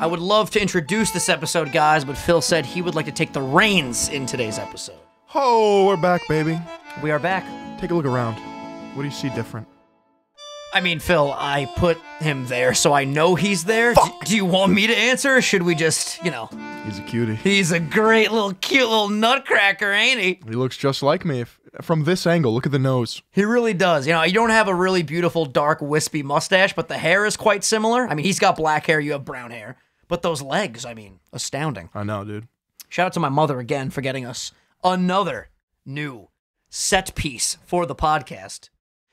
I would love to introduce this episode, guys, but Phil said he would like to take the reins in today's episode. Oh, we're back, baby. We are back. Take a look around. What do you see different? I mean, Phil, I put him there, so I know he's there. D- do you want me to answer, or should we just, you know? He's a cutie. He's a great little, cute little nutcracker, ain't he? He looks just like me. If, from this angle, look at the nose. He really does. You know, you don't have a really beautiful, dark, wispy mustache, but the hair is quite similar. I mean, he's got black hair, you have brown hair. But those legs, I mean, astounding. I know, dude. Shout out to my mother again for getting us another new set piece for the podcast.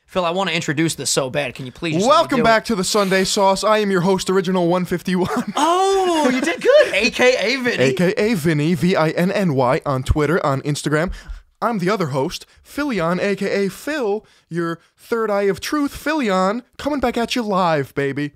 Phil, I want to introduce this so bad. Can you please? just let me Welcome back it? to the Sunday Sauce. I am your host, Original 151, Oh, you did good. AKA Vinny. aka Vinny, V I N N Y, on Twitter, on Instagram. I'm the other host, Philion, aka Phil, your third eye of truth, Philion, coming back at you live, baby.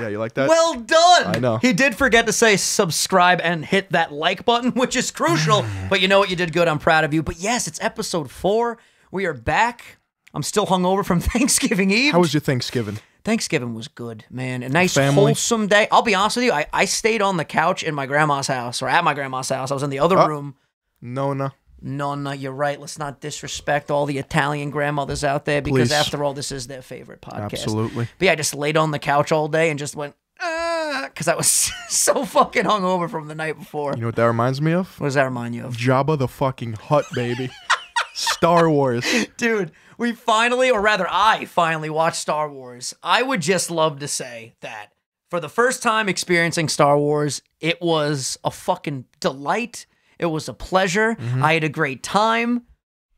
Yeah, you like that? Well done. I know. He did forget to say subscribe and hit that like button, which is crucial. but you know what? You did good. I'm proud of you. But yes, it's episode four. We are back. I'm still hungover from Thanksgiving Eve. How was your Thanksgiving? Thanksgiving was good, man. A nice Family? wholesome day. I'll be honest with you. I, I stayed on the couch in my grandma's house or at my grandma's house. I was in the other Oh. room. Nona. No, no, no, you're right. Let's not disrespect all the Italian grandmothers out there because Please. after all, this is their favorite podcast. Absolutely. But yeah, I just laid on the couch all day and just went, uh, because I was so fucking hungover from the night before. You know what that reminds me of? What does that remind you of? Jabba the fucking Hutt, baby. Star Wars. Dude, we finally, or rather, I finally watched Star Wars. I would just love to say that for the first time experiencing Star Wars, it was a fucking delight. It was a pleasure. Mm-hmm. I had a great time.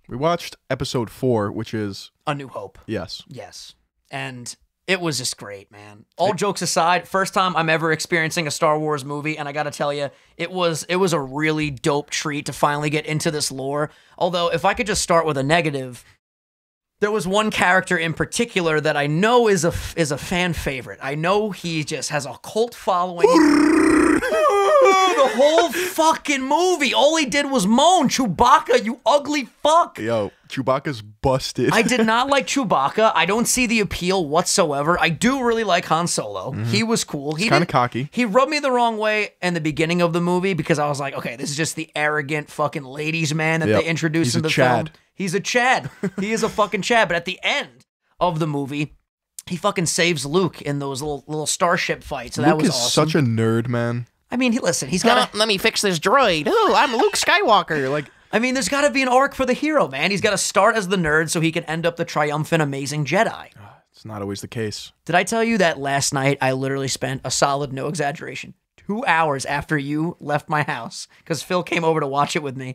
We watched episode four, which is A New Hope. yes. Yes. And it was just great, man. All jokes aside, first time I'm ever experiencing a Star Wars movie, and I gotta tell you, it was it was a really dope treat to finally get into this lore. Although, if I could just start with a negative, there was one character in particular that I know is a is a fan favorite. I know he just has a cult following. the whole fucking movie, all he did was moan, Chewbacca, you ugly fuck. Yo, Chewbacca's busted. I did not like Chewbacca. I don't see the appeal whatsoever. I do really like Han Solo. Mm-hmm. He was cool. He kinda cocky. He rubbed me the wrong way in the beginning of the movie because I was like, okay, this is just the arrogant fucking ladies man that Yep. they introduced He's in the Chad. film. He's a Chad. he is a fucking Chad. But at the end of the movie, he fucking saves Luke in those little little starship fights. So that was is awesome. such a nerd, man. I mean, he, listen, he's got. Let me fix this droid. Oh, I'm Luke Skywalker. Like, I mean, there's got to be an arc for the hero, man. He's got to start as the nerd so he can end up the triumphant, amazing Jedi. Ah, it's not always the case. Did I tell you that last night I literally spent a solid, no exaggeration, two hours after you left my house because Phil came over to watch it with me.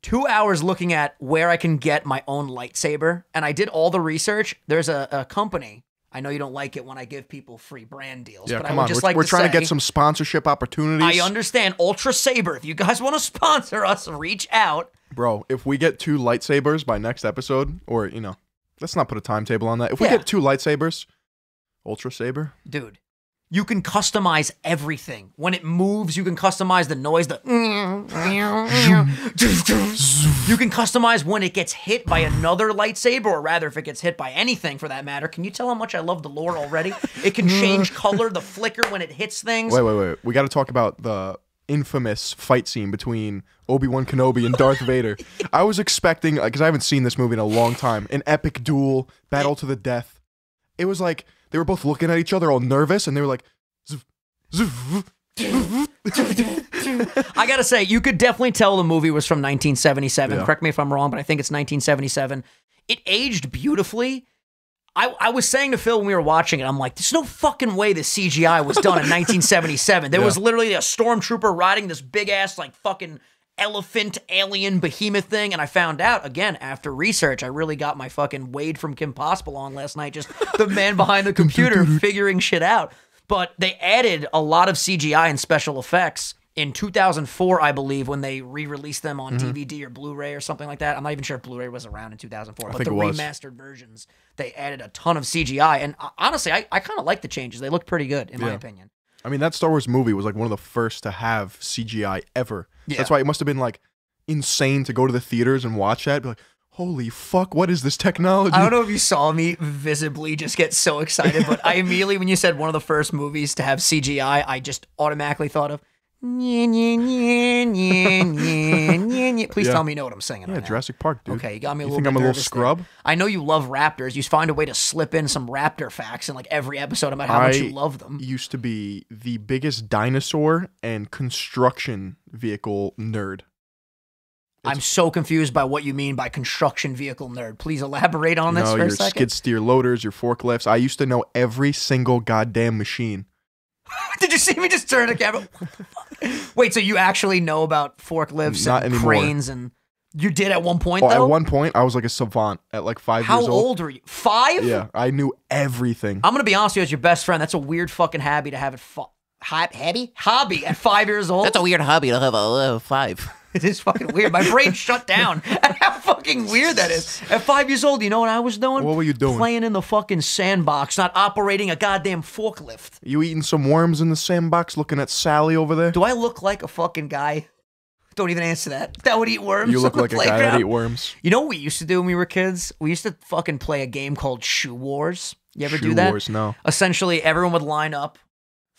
Two hours looking at where I can get my own lightsaber, and I did all the research. There's a, a company. I know you don't like it when I give people free brand deals, Yeah, but I come would on. just We're, like we're to trying to get some sponsorship opportunities. I understand Ultra Saber. If you guys want to sponsor us, reach out. Bro, if we get two lightsabers by next episode, or, you know, let's not put a timetable on that. If we Yeah. get two lightsabers, Ultra Saber, dude you can customize everything when it moves you can customize the noise the you can customize when it gets hit by another lightsaber or rather if it gets hit by anything for that matter can you tell how much i love the lore already it can change color the flicker when it hits things Wait, wait, wait. We got to talk about the infamous fight scene between Obi Wan Kenobi and Darth Vader. I was expecting, uh, because I haven't seen this movie in a long time, an epic duel, battle to the death. It was like they were both looking at each other, all nervous, and they were like. I gotta say, you could definitely tell the movie was from 1977. Yeah. Correct me if I'm wrong, but I think it's 1977. It aged beautifully. I, I was saying to Phil when we were watching it, I'm like, there's no fucking way the CGI was done in 1977. There was literally a stormtrooper riding this big ass, like, fucking elephant alien behemoth thing. And I found out, again, after research, I really got my fucking Wade from Kim Possible on last night, just the man behind the computer figuring shit out. But they added a lot of CGI and special effects in 2004, I believe, when they re-released them on DVD or Blu-ray or something like that. I'm not even sure if Blu-ray was around in 2004, but the remastered versions, they added a ton of CGI. And uh, honestly, I, I kind of like the changes. They look pretty good, in my opinion. I mean, that Star Wars movie was like one of the first to have CGI ever. Yeah. That's why it must have been like insane to go to the theaters and watch that. Be like, Holy fuck! What is this technology? I don't know if you saw me visibly just get so excited, but I immediately, when you said one of the first movies to have CGI, I just automatically thought of. Please Yeah. tell me you know what I'm singing. Yeah, right now. Jurassic Park, dude. Okay, you got me a You little think bit I'm a little nervous there. scrub? I know you love raptors. You find a way to slip in some raptor facts in like every episode about how much you love them. Used to be the biggest dinosaur and construction vehicle nerd. I'm so confused by what you mean by construction vehicle nerd. Please elaborate on You this know, for a your second. skid steer loaders, your forklifts. I used to know every single goddamn machine. Did you see me just turn the camera? What the fuck? Wait, so you actually know about forklifts Not and anymore. cranes and you did at one point Oh, at one point, I was like a savant at like five How years old are you? Five? Yeah, I knew everything. I'm gonna be honest with you as your best friend. That's a weird fucking hobby to have at fi- hobby hobby at five years old. That's a weird hobby to have a uh, five. It is fucking weird. My brain shut down. And how fucking weird that is. At five years old, you know what I was doing? What were you doing? Playing in the fucking sandbox, not operating a goddamn forklift. You eating some worms in the sandbox, looking at Sally over there? Do I look like a fucking guy? Don't even answer that. That would eat worms. You look like a guy that ate worms. You know what we used to do when we were kids? We used to fucking play a game called Shoe Wars. You ever Shoe do that? Shoe Wars, no. Essentially, everyone would line up.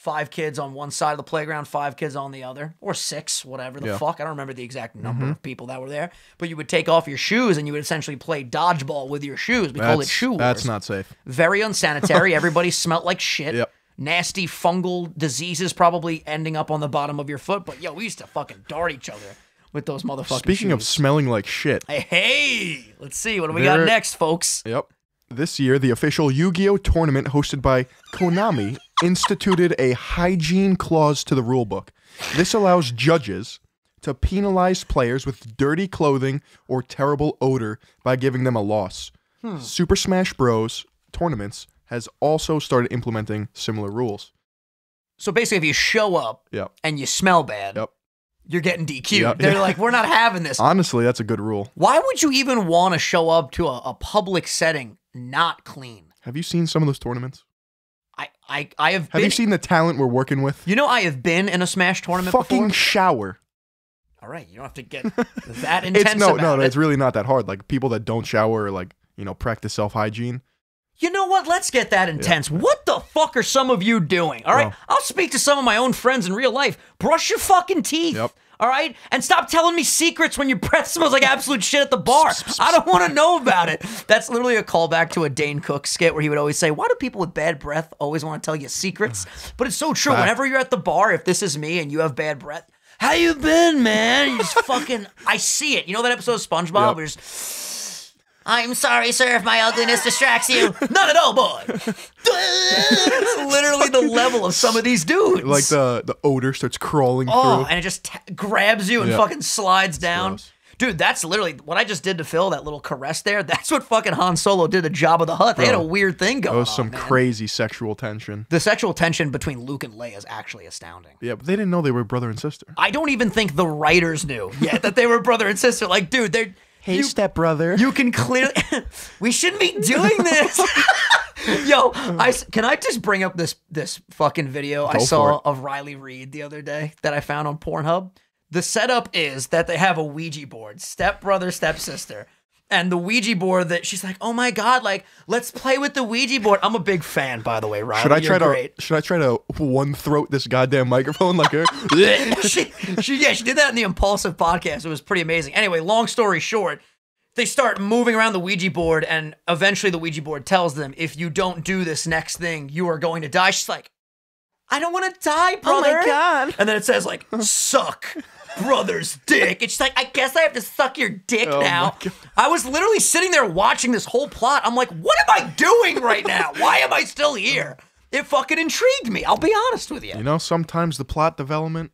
Five kids on one side of the playground, five kids on the other, or six, whatever the Yeah. fuck. I don't remember the exact mm-hmm. number of people that were there. But you would take off your shoes and you would essentially play dodgeball with your shoes. We called it Shoe Wars. that's not safe. Very unsanitary. Everybody smelt like shit. Yep. Nasty fungal diseases probably ending up on the bottom of your foot. But yo, we used to fucking dart each other with those motherfucking Speaking of smelling like shit, Hey, hey, let's see. What do we got next, folks? Yep. This year, the official Yu Gi Oh! tournament hosted by Konami instituted a hygiene clause to the rulebook. This allows judges to penalize players with dirty clothing or terrible odor by giving them a loss. Hmm. Super Smash Bros. tournaments has also started implementing similar rules. So basically, if you show up Yep. and you smell bad, Yep. you're getting DQ'd. Yep. They're like, we're not having this. Honestly, that's a good rule. Why would you even want to show up to a, a public setting not clean? Have you seen some of those tournaments? I, I, have, Have been. you seen the talent we're working with? you know, I have been in a Smash tournament Fucking before. shower. All right, you don't have to get that intense It's no, no, no. it. It's really not that hard. Like people that don't shower, like you know, practice self hygiene. You know what? Let's get that intense. What the fuck are some of you doing? All right, Oh. I'll speak to some of my own friends in real life. Brush your fucking teeth. Yep. All right, and stop telling me secrets when your breath smells like absolute shit at the bar. I don't want to know about it. That's literally a callback to a Dane Cook skit where he would always say, "Why do people with bad breath always want to tell you secrets?" But it's so true. Whenever you're at the bar, if this is me and you have bad breath, how you been, man? You just fucking. I see it. You know that episode of SpongeBob Yep. where just. I'm sorry, sir, if my ugliness distracts you. Not at all, boy. it's literally the level of some of these dudes. Like the the odor starts crawling oh, through. and it just t- grabs you and Yeah. fucking slides down. gross. Dude, that's literally what I just did to Phil. That little caress there. That's what fucking Han Solo did to Jabba the Hutt. They had a weird thing going That was on. some man. crazy sexual tension. The sexual tension between Luke and Leia is actually astounding. Yeah, but they didn't know they were brother and sister. I don't even think the writers knew yet that they were brother and sister. Like, dude, they're you- stepbrother. You can clearly. we shouldn't be doing this. Yo, uh. I can I just bring up this this fucking video I Go for saw of Riley Reid the other day that I found on Pornhub. The setup is that they have a Ouija board, step brother, step sister. And the Ouija board that she's like, oh my god, like let's play with the Ouija board. I'm a big fan, by the way, Riley. should I You're try to great. should I try to one throat this goddamn microphone like her? she, she, yeah, she did that in the Impulsive podcast. It was pretty amazing. Anyway, long story short, they start moving around the Ouija board, and eventually the Ouija board tells them, if you don't do this next thing, you are going to die. She's like, I don't want to die, brother. Oh my god. And then it says, like, suck brother's dick. It's like, I guess I have to suck your dick Oh now. I was literally sitting there watching this whole plot. I'm like, what am I doing right now? Why am I still here? It fucking intrigued me. I'll be honest with you. you know, sometimes the plot development,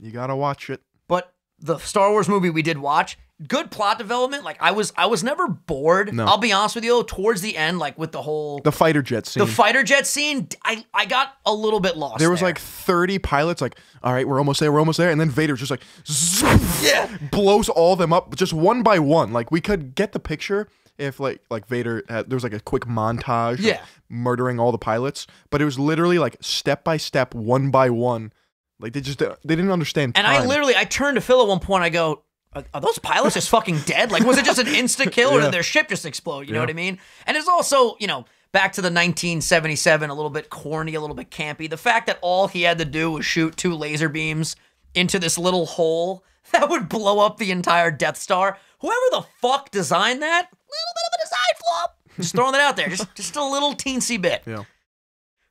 you gotta watch it. But the Star Wars movie we did watch, good plot development. Like I was, I was never bored. No. I'll be honest with you. Towards the end, like with the whole The fighter jet scene. the fighter jet scene, I I got a little bit lost. there was like 30 pilots, like, all right, we're almost there, we're almost there. And then Vader's just like, Yeah. blows all them up just one by one. Like, we could get the picture if, like, like Vader had, there was like a quick montage of Yeah. murdering all the pilots, but it was literally like step by step, one by one. Like, they just, they didn't understand and time. I literally, I turned to Phil at one point. I go, are, are those pilots just fucking dead? Like, was it just an insta kill or Yeah. did their ship just explode? You know what I mean? And it's also, you know, back to the 1977, a little bit corny, a little bit campy. The fact that all he had to do was shoot two laser beams into this little hole that would blow up the entire Death Star. Whoever the fuck designed that, little bit of a design flop. Just throwing that out there, just just a little teensy bit. Yeah.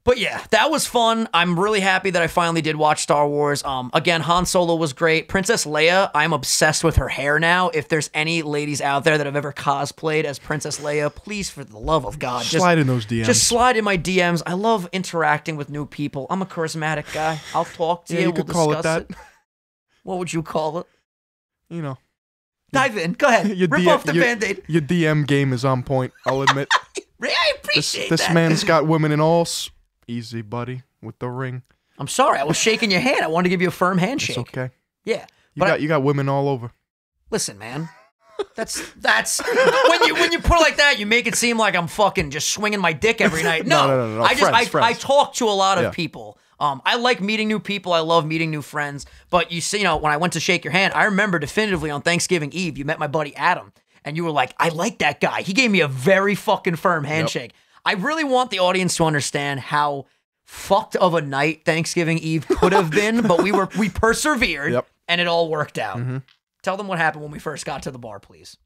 But yeah, that was fun. I'm really happy that I finally did watch Star Wars. Um, again, Han Solo was great. Princess Leia, I'm obsessed with her hair now. If there's any ladies out there that have ever cosplayed as Princess Leia, please, for the love of God, just Slide in those DMs. just slide in my DMs. I love interacting with new people. I'm a charismatic guy. I'll talk to yeah, you. you we'll could call it that. What would you call it? You know, Dive in. Go ahead. your, Rip DM off the your- band-aid. your DM game is on point. I'll admit. I this appreciate this that. man's got women in all. Easy, buddy, with the ring. I'm sorry. I was shaking your hand. I wanted to give you a firm handshake. It's okay. Yeah. You But I- got you got women all over. Listen, man. That's that's when you when you put it like that, you make it seem like I'm fucking just swinging my dick every night. No, No, no, no, no. I just Friends, I, I friends. talk to a lot of Yeah. people. Um, I like meeting new people. I love meeting new friends. But you see, you know, when I went to shake your hand, I remember definitively on Thanksgiving Eve, you met my buddy Adam, and you were like, "I like that guy. He gave me a very fucking firm handshake." I really want the audience to understand how fucked of a night Thanksgiving Eve could have been, but we were we persevered, Yep. and it all worked out. Mhm. Tell them what happened when we first got to the bar, please.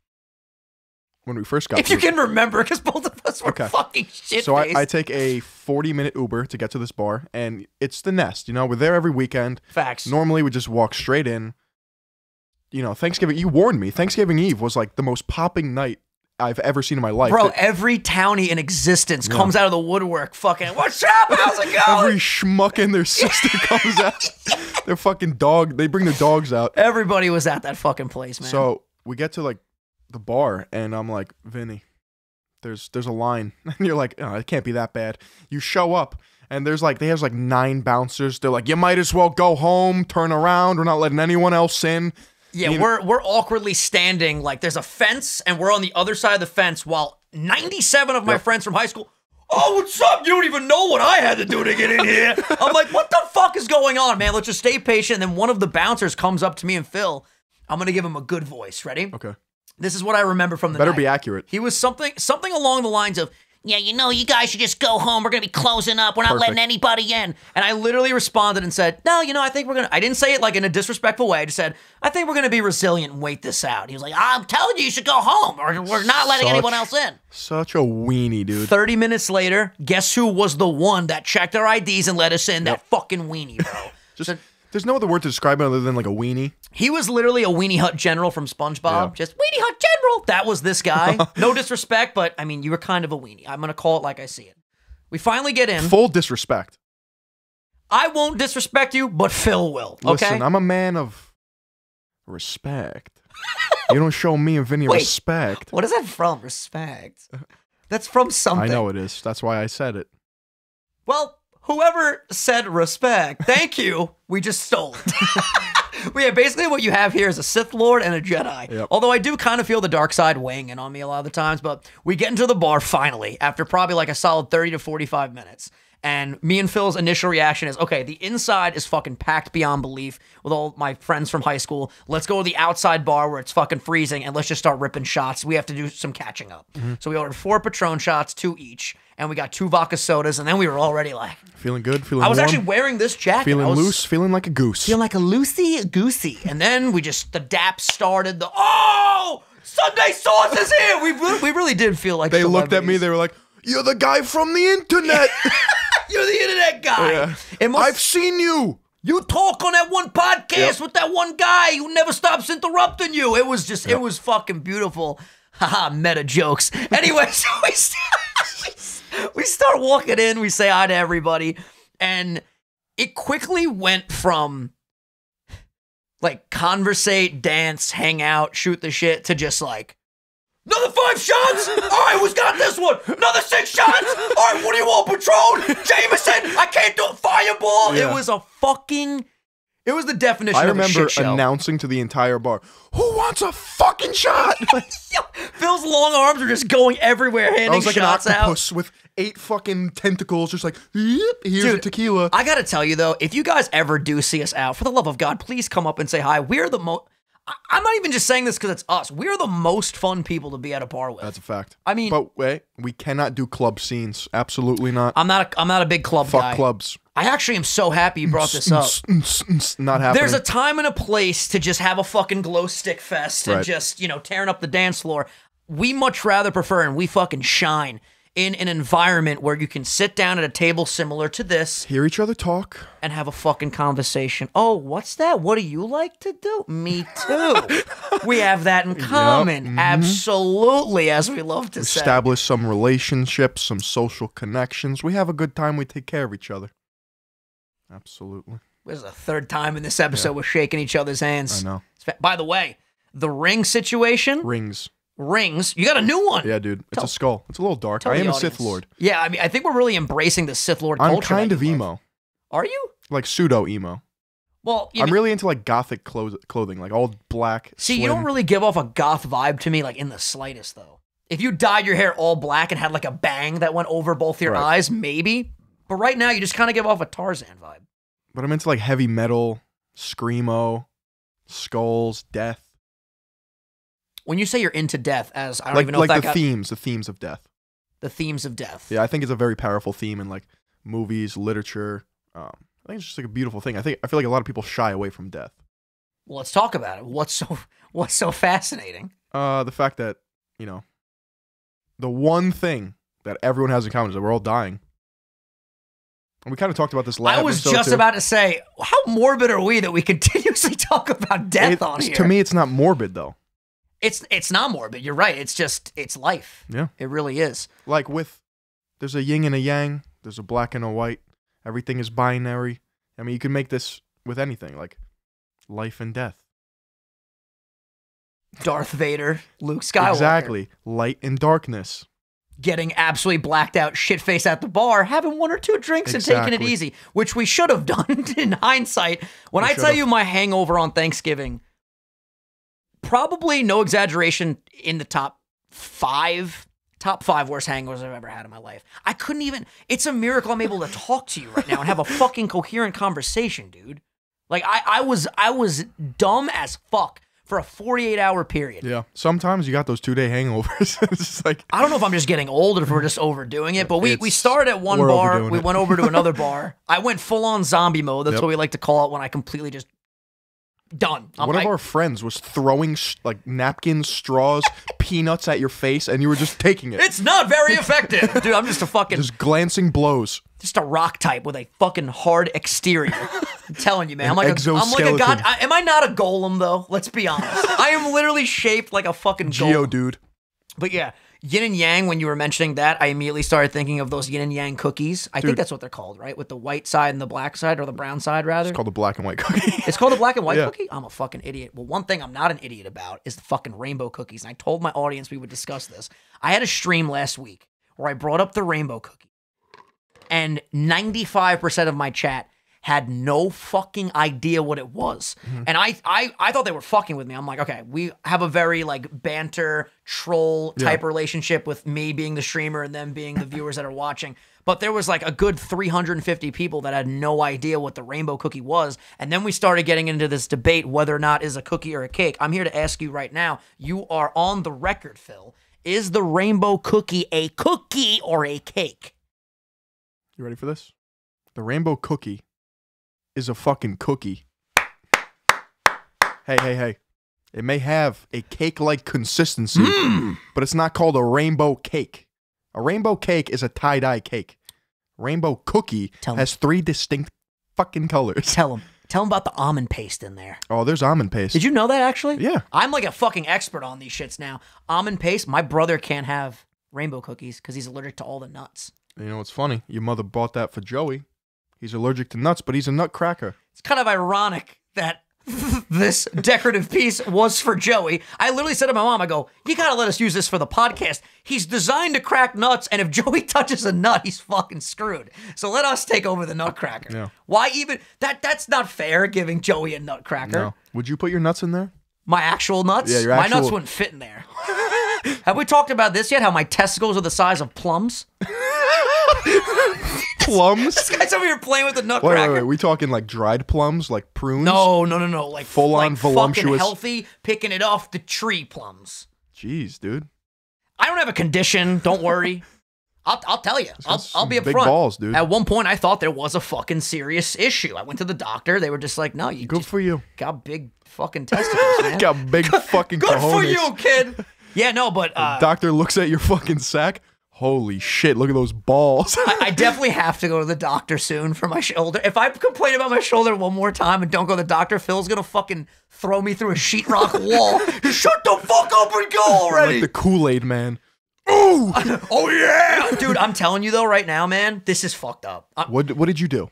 When we first got If you can remember, because both of us were Okay. fucking shit So I, I take a 40 minute Uber to get to this bar, and it's the Nest. You know, we're there every weekend. Facts. Normally, we just walk straight in. You know, Thanksgiving. You warned me. Thanksgiving Eve was like the most popping night I've ever seen in my life. Bro, That- every townie in existence comes out of the woodwork fucking, what's up? How's it going? every schmuck and their sister comes out. Their fucking dog. They bring their dogs out. Everybody was at that fucking place, man. So we get to like the bar, and I'm like, Vinny, there's there's a line, and you're like, oh, it can't be that bad. You show up, and there's like they have like nine bouncers. They're like, you might as well go home, turn around. We're not letting anyone else in. Yeah, you we're we're awkwardly standing like there's a fence and we're on the other side of the fence while 97 of my Yep. friends from high school Oh, what's up? You don't even know what I had to do to get in here. I'm like, what the fuck is going on, man? Let's just stay patient. And then one of the bouncers comes up to me and Phil. I'm gonna give him a good voice. Ready? Okay, This is what I remember from the better night. be accurate. He was something something along the lines of, Yeah, you know, you guys should just go home. We're gonna be closing up. We're not Perfect. letting anybody in. and I literally responded and said, "No, you know, I think we're gonna." I didn't say it like in a disrespectful way. I just said, "I think we're gonna be resilient and wait this out." He was like, I'm telling you, you should go home, or we're not letting Such- anyone else in. Such a weenie, dude. 30 minutes later, guess who was the one that checked our IDs and let us in? That fucking weenie, bro. Just there's no other word to describe it other than like a weenie. he was literally a weenie hut general from SpongeBob. Yeah. Just weenie hut That was this guy. no disrespect, but I mean, you were kind of a weenie. I'm gonna call it like I see it. We finally get in. Full disrespect. I won't disrespect you, but Phil will. Okay. Listen, I'm a man of respect. you don't show me and Vinny Wait. respect. what is that from? Respect. That's from something. I know it is. That's why I said it. Well, whoever said respect, thank you. We just stole it. well, yeah, basically what you have here is a Sith Lord and a Jedi. Yep. Although I do kind of feel the dark side weighing in on me a lot of the times, but we get into the bar finally after probably like a solid 30 to 45 minutes. And me and Phil's initial reaction is okay, the inside is fucking packed beyond belief with all my friends from high school. Let's go to the outside bar where it's fucking freezing and let's just start ripping shots. We have to do some catching up. Mm-hmm. So we ordered four Patron shots, two each, and we got two vodka sodas, and then we were already like, Feeling good, feeling I was warm, actually wearing this jacket. feeling I was loose, feeling like a goose. feeling like a loosey goosey. And then we just the dap started. The oh, Sunday sauce is here. We we really did feel like they looked at me, they were like, You're the guy from the internet. You're the internet guy. Yeah. Must, I've seen you. you talk on that one podcast Yep. with that one guy who never stops interrupting you. It was just, it was fucking beautiful. Haha, meta jokes. Anyway, so we we start walking in, we say hi to everybody, and it quickly went from like conversate, dance, hang out, shoot the shit to just like Another five shots? All right, who's got this one? Another six shots? All right, what do you want, Patron? Jameson? I can't do it. Fireball? Yeah. It was a fucking. It was the definition I of a remember announcing to the entire bar, Who wants a fucking shot? Phil's long arms were just going everywhere, handing I was like an shots out. octopus with eight fucking tentacles, just like, yep, here's a tequila. I gotta tell you though, if you guys ever do see us out, for the love of God, please come up and say hi. We're the most. I'm not even just saying this because it's us. We're the most fun people to be at a bar with. That's a fact. I mean- but wait, we cannot do club scenes. Absolutely not. I'm not. A, I'm not a big club Fuck guy. clubs. I actually am so happy you mm, brought this up. Mm, mm, not happening. There's a time and a place to just have a fucking glow stick fest and Right. just, you know, tearing up the dance floor. We much rather prefer and we fucking shine in an environment where you can sit down at a table similar to this Hear each other talk. and have a fucking conversation. Oh, what's that? What do you like to do? Me too. we have that in common. Mm-hmm. Absolutely, as we love to say. Establish some relationships, some social connections. We have a good time. We take care of each other. Absolutely. This is the third time in this episode we're shaking each other's hands. I know. By the way, the ring situation, Rings. Rings, you got a new one. Yeah, dude. It's Tell- a skull. It's a little dark. Tell I the am a audience. Sith Lord. Yeah, I mean, I think we're really embracing the Sith Lord I'm culture. kind that of you love. emo. Are you? Like pseudo emo. Well, you I'm know- really into like gothic clo- clothing, like all black. see, you don't really give off a goth vibe to me, like in the slightest, though. If you dyed your hair all black and had like a bang that went over both your Right. eyes, maybe. But right now, you just kind of give off a Tarzan vibe. But I'm into like heavy metal, screamo, skulls, death. When you say you're into death, as I don't like even know like the got themes, the themes of death. the themes of death. Yeah, I think it's a very powerful theme in like movies, literature. Um, I think it's just like a beautiful thing. I think I feel like a lot of people shy away from death. Well, let's talk about it. What's so What's so fascinating? Uh, the fact that you know, the one thing that everyone has in common is that we're all dying. And we kind of talked about this last. I was just too. about to say, how morbid are we that we continuously talk about death It- on here? To me, it's not morbid though. It's it's not morbid. You're right. It's just it's life. Yeah. It really is. Like with, there's a yin and a yang. There's a black and a white. Everything is binary. I mean, you can make this with anything, like life and death. Darth Vader, Luke Skywalker, Exactly. Light and darkness. getting absolutely blacked out, shit faced at the bar, having one or two drinks and taking it easy, which we should have done in hindsight. When We I tell should've. you my hangover on Thanksgiving, probably no exaggeration in the top five. Top five worst hangovers I've ever had in my life. I couldn't even. It's a miracle I'm able to talk to you right now and have a fucking coherent conversation, dude. Like I, I was, I was dumb as fuck for a 48 hour period. Yeah. Sometimes you got those two day hangovers. it's just like I don't know if I'm just getting old or if we're just overdoing it, but we, we started at one bar, we it. went over to another bar. I went full on zombie mode. That's Yep. what we like to call it when I completely just done. I'm one of our friends was throwing sh- like napkins, straws, peanuts at your face, and you were just taking it. it's not very effective, dude. I'm just a fucking Just glancing blows. just a rock type with a fucking hard exterior. I'm telling you, man. I'm like a, I'm like a god. I, am I not a golem though? Let's be honest. I am literally shaped like a fucking Geo golem. dude. But yeah, yin and yang. When you were mentioning that, I immediately started thinking of those yin and yang cookies. I think that's what they're called, right? With the white side and the black side, or the brown side rather. It's called the black and white cookie. It's called the black and white Yeah. cookie. I'm a fucking idiot. Well, one thing I'm not an idiot about is the fucking rainbow cookies. And I told my audience we would discuss this. I had a stream last week where I brought up the rainbow cookie, and 95% of my chat had no fucking idea what it was. Mm-hmm. And I, I I thought they were fucking with me. I'm like, okay, we have a very like banter troll type relationship with me being the streamer and them being the viewers that are watching. But there was like a good 350 people that had no idea what the rainbow cookie was. And then we started getting into this debate whether or not is a cookie or a cake. I'm here to ask you right now. You are on the record, Phil. Is the rainbow cookie a cookie or a cake? You ready for this? The rainbow cookie is a fucking cookie. Hey, hey, hey. It may have a cake like consistency, Hmm. but it's not called a rainbow cake. A rainbow cake is a tie dye cake. Rainbow cookie Tell 'em. has three distinct fucking colors. Tell him. Tell him about the almond paste in there. Oh, there's almond paste. Did you know that actually? Yeah. I'm like a fucking expert on these shits now. Almond paste. My brother can't have rainbow cookies because he's allergic to all the nuts. You know what's funny? Your mother bought that for Joey. He's allergic to nuts, but he's a nutcracker. It's kind of ironic that this decorative piece was for Joey. I literally said to my mom, I go, you gotta let us use this for the podcast. He's designed to crack nuts, and if Joey touches a nut, he's fucking screwed. So let us take over the nutcracker. Yeah. Why even that that's not fair giving Joey a nutcracker. No. Would you put your nuts in there? My actual nuts? Yeah, your actual... My nuts wouldn't fit in there. Have we talked about this yet? How my testicles are the size of plums? Plums? This guy's over here playing with the Wait, nutcracker. wait, wait. We talking like dried plums, like prunes? No, no, no, no. Like Full on like fucking voluptuous- healthy, picking it off the tree plums. Jeez, dude. I don't have a condition. Don't worry. I'll, I'll tell you. I'll, I'll be some big upfront. balls, dude. At one point, I thought there was a fucking serious issue. I went to the doctor. They were just like, "No, you Good just for you. got big fucking testicles, man. Got big fucking Good for cojones. you, kid." Yeah, no, but uh, Doctor looks at your fucking sack. Holy shit! Look at those balls. I, I definitely have to go to the doctor soon for my shoulder. If I complain about my shoulder one more time and don't go to the doctor, Phil's gonna fucking throw me through a sheetrock wall. Shut the fuck up and go already. like the Kool Aid man. Ooh. oh yeah, dude. I'm telling you though, right now, man, this is fucked up. I, what What did you do?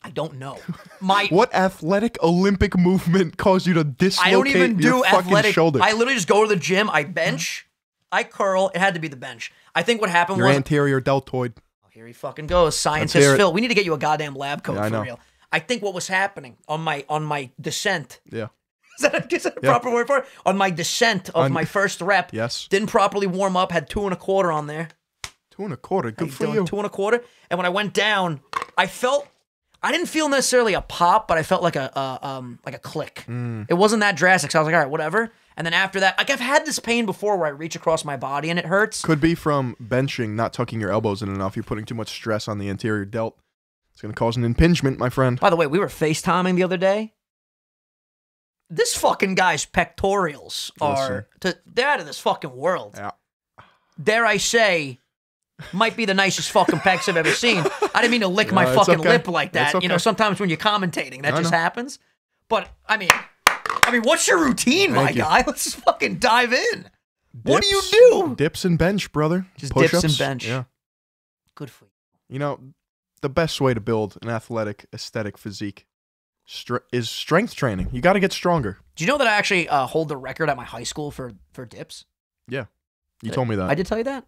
I don't know. My What athletic Olympic movement caused you to dislocate I don't even your do fucking athletic. shoulder? I literally just go to the gym. I bench. I curl. It had to be the bench. I think what happened your was anterior deltoid. Oh, here he fucking goes, scientist. Phil. We need to get you a goddamn lab coat Yeah, I for know. real. I think what was happening on my on my descent. Yeah. Is that a, is that a Yeah. proper word for it? On my descent of On- my first rep. Yes. Didn't properly warm up. Had two and a quarter on there. Two and a quarter. Good for doing? you. Two and a quarter. And when I went down, I felt. I didn't feel necessarily a pop, but I felt like a, a um like a click. Mm. It wasn't that drastic, so I was like, all right, whatever. And then after that, like I've had this pain before where I reach across my body and it hurts. Could be from benching, not tucking your elbows in enough. You're putting too much stress on the anterior delt. It's going to cause an impingement, my friend. By the way, we were FaceTiming the other day. This fucking guy's pectorials are to, they're out of this fucking world. Yeah. Dare I say, might be the nicest fucking pecs I've ever seen. I didn't mean to lick my No, it's fucking okay. lip like that. It's You know, sometimes when you're commentating, that I just know. happens. But I mean, I mean, what's your routine, my you. guy? Let's just fucking dive in. What do you do? Dips and bench, brother. Just dips and bench. Yeah. Good for you. You know, the best way to build an athletic, aesthetic physique str- is strength training. You got to get stronger. Do you know that I actually uh, hold the record at my high school for for dips? Yeah. You Did told me that. I did tell you that.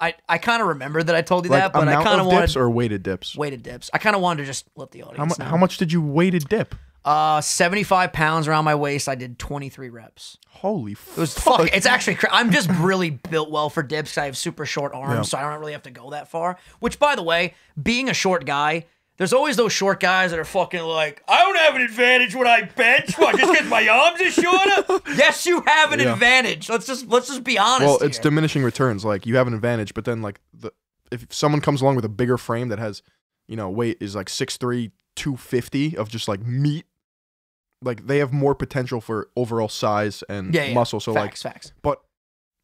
I, I kind of remember that I told you like that, but I kind of of wanted dips or weighted dips. weighted dips. I kind of wanted to just let the audience How, mu- know. how much did you weighted dip? Uh, seventy five pounds around my waist. I did twenty three reps. Holy It was fuck! fuck. It's actually. Cra- I'm just really built well for dips. I have super short arms, Yeah. so I don't really have to go that far. Which, by the way, being a short guy. There's always those short guys that are fucking like, I don't have an advantage when I bench. What, just because my arms are shorter? yes, you have an Yeah. advantage. Let's just let's just be honest. well, it's here. diminishing returns. Like you have an advantage, but then like the if someone comes along with a bigger frame that has, you know, weight is like 6'3", 250 of just like meat, like they have more potential for overall size and yeah, yeah. muscle. So like, facts, facts. but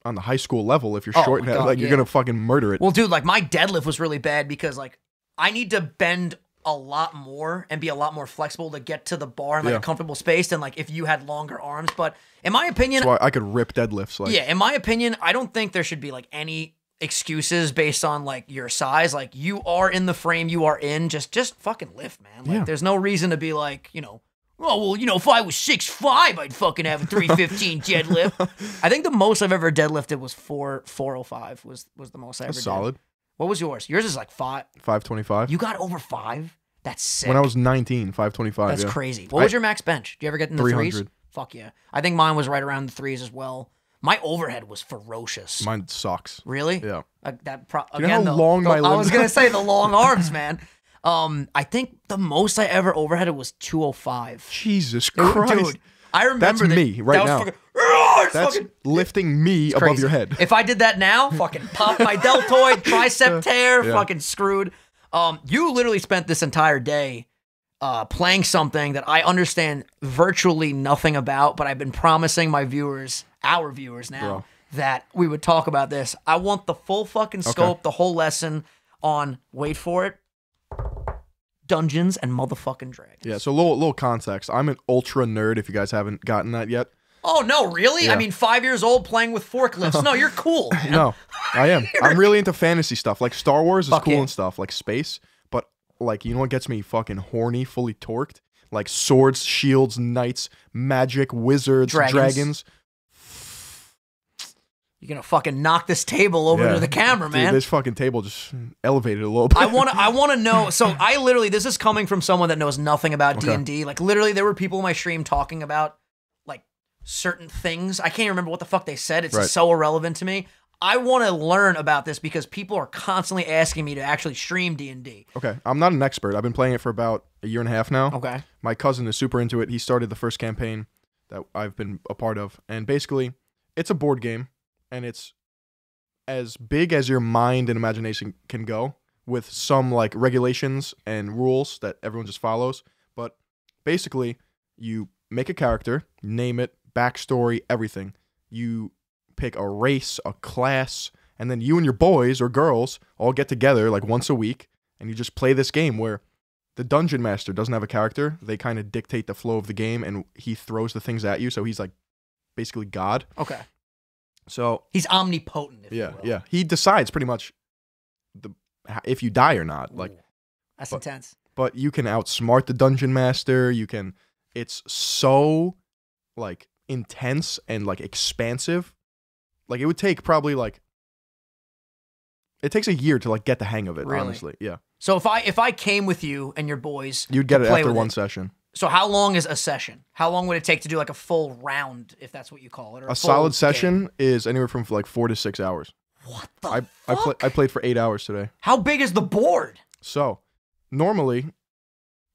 on the high school level, if you're Oh short, God, like you're gonna fucking murder it. Well, dude, like my deadlift was really bad because like I need to bend a lot more and be a lot more flexible to get to the bar in like Yeah. a comfortable space than like if you had longer arms. But in my opinion, That's why I could rip deadlifts. Like, yeah, in my opinion, I don't think there should be like any excuses based on like your size. Like you are in the frame you are in, just just fucking lift, man. Like Yeah. there's no reason to be like, you know, oh well, you know, if I was six five, I'd fucking have a three fifteen deadlift. I think the most I've ever deadlifted was four four oh five was was the most I ever that's did. solid. What was yours? Yours is like five. Five twenty five. You got over five? That's sick. When I was 19, 525. That's yeah. crazy. What I- was your max bench? Do you ever get in the threes? 300. Fuck yeah. I think mine was right around the threes as well. My overhead was ferocious. Mine sucks. really? Yeah. Uh, that pro- you know again, how the- long the- my I was gonna say the long arms, man. Um, I think the most I ever overheaded was 205. Jesus Dude, Christ. I remember That's that- me right that now. Fucking, "Ugh, it's That's fucking lifting me above your head. If I did that now, fucking pop my deltoid, tricep tear, Yeah. fucking screwed. Um, you literally spent this entire day uh, playing something that I understand virtually nothing about, but I've been promising my viewers, our viewers now, Bro. that we would talk about this. I want the full fucking scope, the whole lesson on, wait for it, Dungeons and motherfucking Dragons. Yeah, so a little little context. I'm an ultra nerd if you guys haven't gotten that yet. Oh, no, really? I mean, five years old playing with forklifts. No, you're cool. No, I am. I'm really into fantasy stuff. Like Star Wars is Fuck cool yeah. and stuff, like space. But like, you know what gets me fucking horny, fully torqued? Like swords, shields, knights, magic, wizards, Dragons. dragons. You're gonna fucking knock this table over Yeah. to the camera, Dude, man. this fucking table just elevated a little bit. I want to. I want to know. So I literally, this is coming from someone that knows nothing about D and D. Like literally, there were people in my stream talking about like certain things. I can't even remember what the fuck they said. It's Right. so irrelevant to me. I want to learn about this because people are constantly asking me to actually stream D and D. Okay, I'm not an expert. I've been playing it for about a year and a half now. Okay. My cousin is super into it. He started the first campaign that I've been a part of, and basically, it's a board game, and it's as big as your mind and imagination can go, with some like regulations and rules that everyone just follows. But basically, you make a character, name it, backstory, everything. You pick a race, a class, and then you and your boys or girls all get together like once a week, and you just play this game where the dungeon master doesn't have a character. They kind of dictate the flow of the game, and he throws the things at you. So he's like basically God. Okay. So He's omnipotent. If yeah, you will. yeah, he decides pretty much the if you die or not. Like, Ooh, that's but- intense. but you can outsmart the dungeon master. You can. It's so like intense and like expansive. Like it would take probably like. It takes a year to like get the hang of it. Really? Honestly, yeah. So if I if I came with you and your boys, You'd get to it play after one session. So how long is a session? How long would it take to do like a full round, if that's what you call it? Or A full solid game? session is anywhere from like four to six hours. What the I I, fuck? play, I played for eight hours today. How big is the board? So normally,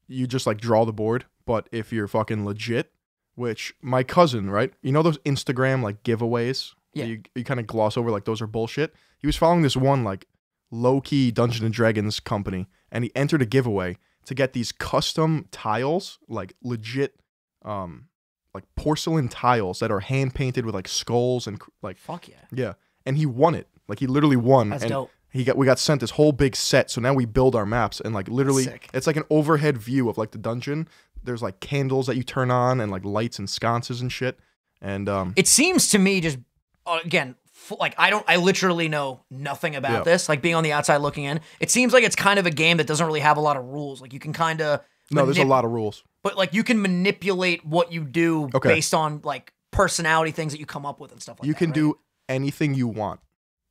you just like draw the board. But if you're fucking legit, which my cousin, right? You know those Instagram like giveaways? Yeah. You you kind of gloss over like those are bullshit. He was following this one like low key Dungeons and Dragons company, and he entered a giveaway to get these custom tiles, like legit, um, like porcelain tiles that are hand painted with like skulls and cr- like Fuck yeah, yeah. And he won it. Like he literally won. that's and dope. he got we got sent this whole big set so now we build our maps and like literally Sick. it's like an overhead view of like the dungeon there's like candles that you turn on and like lights and sconces and shit and um It seems to me just uh, again. Like I don't, I literally know nothing about Yeah. this. Like being on the outside looking in, it seems like it's kind of a game that doesn't really have a lot of rules. Like you can kind of no there's a lot of rules but like you can manipulate what you do Okay. based on like personality things that you come up with and stuff like you that. can right? do anything you want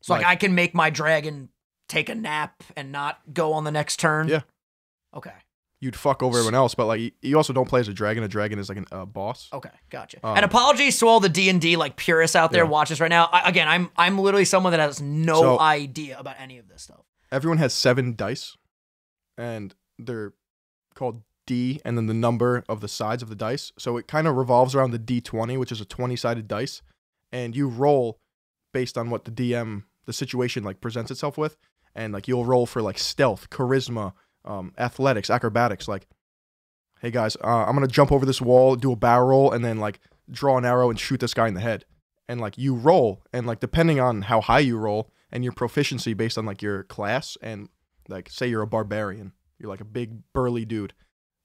So like, like- I can make my dragon take a nap and not go on the next turn. Yeah. Okay. You'd fuck over everyone else but like you, also don't play as a dragon a dragon is like a uh, boss Okay. Gotcha. Um, and apologies to all the D and D like purists out there Yeah. watching this right now. I, again, I'm I'm literally someone that has no So- idea about any of this stuff. everyone has seven dice and they're called D and then the number of the sides of the dice. So it kind of revolves around the D20, which is a 20 sided dice. And you roll based on what the DM, the situation like presents itself with. And like you'll roll for like stealth, charisma, um, athletics, acrobatics. Like, hey guys, uh, I'm going to jump over this wall, do a barrel roll, and then like draw an arrow and shoot this guy in the head. And like you roll, and like depending on how high you roll and your proficiency based on like your class and like say you're a barbarian, you're like a big burly dude,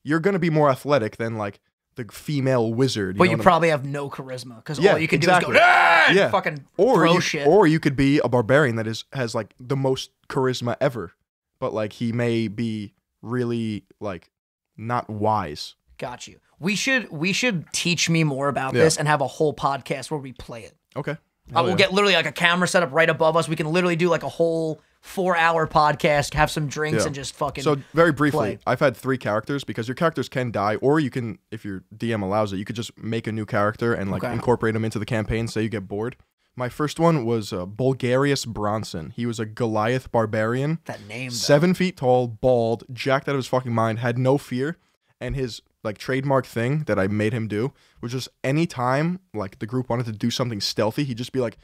you're gonna be more athletic than like the female wizard. But you what I'm- probably have no charisma because Yeah, all you can exactly. do is go "Ah!" Yeah. fucking or throw you, shit. or you could be a barbarian that is has like the most charisma ever, but like he may be really like not wise. Got you. We should we should teach me more about Yeah. this and have a whole podcast where we play it. Okay. I Hell will yeah. get literally like a camera set up right above us. We can literally do like a whole four hour podcast, have some drinks, Yeah. and just fucking. So very briefly, play. I've had three characters because your characters can die, or you can, if your DM allows it, you could just make a new character and like Okay. incorporate them into the campaign. Say you get bored. My first one was uh, Bulgarius Bronson. He was a Goliath barbarian, that name. though. seven feet tall, bald, jacked out of his fucking mind, had no fear, and his like trademark thing that I made him do was just anytime like the group wanted to do something stealthy, he'd just be like,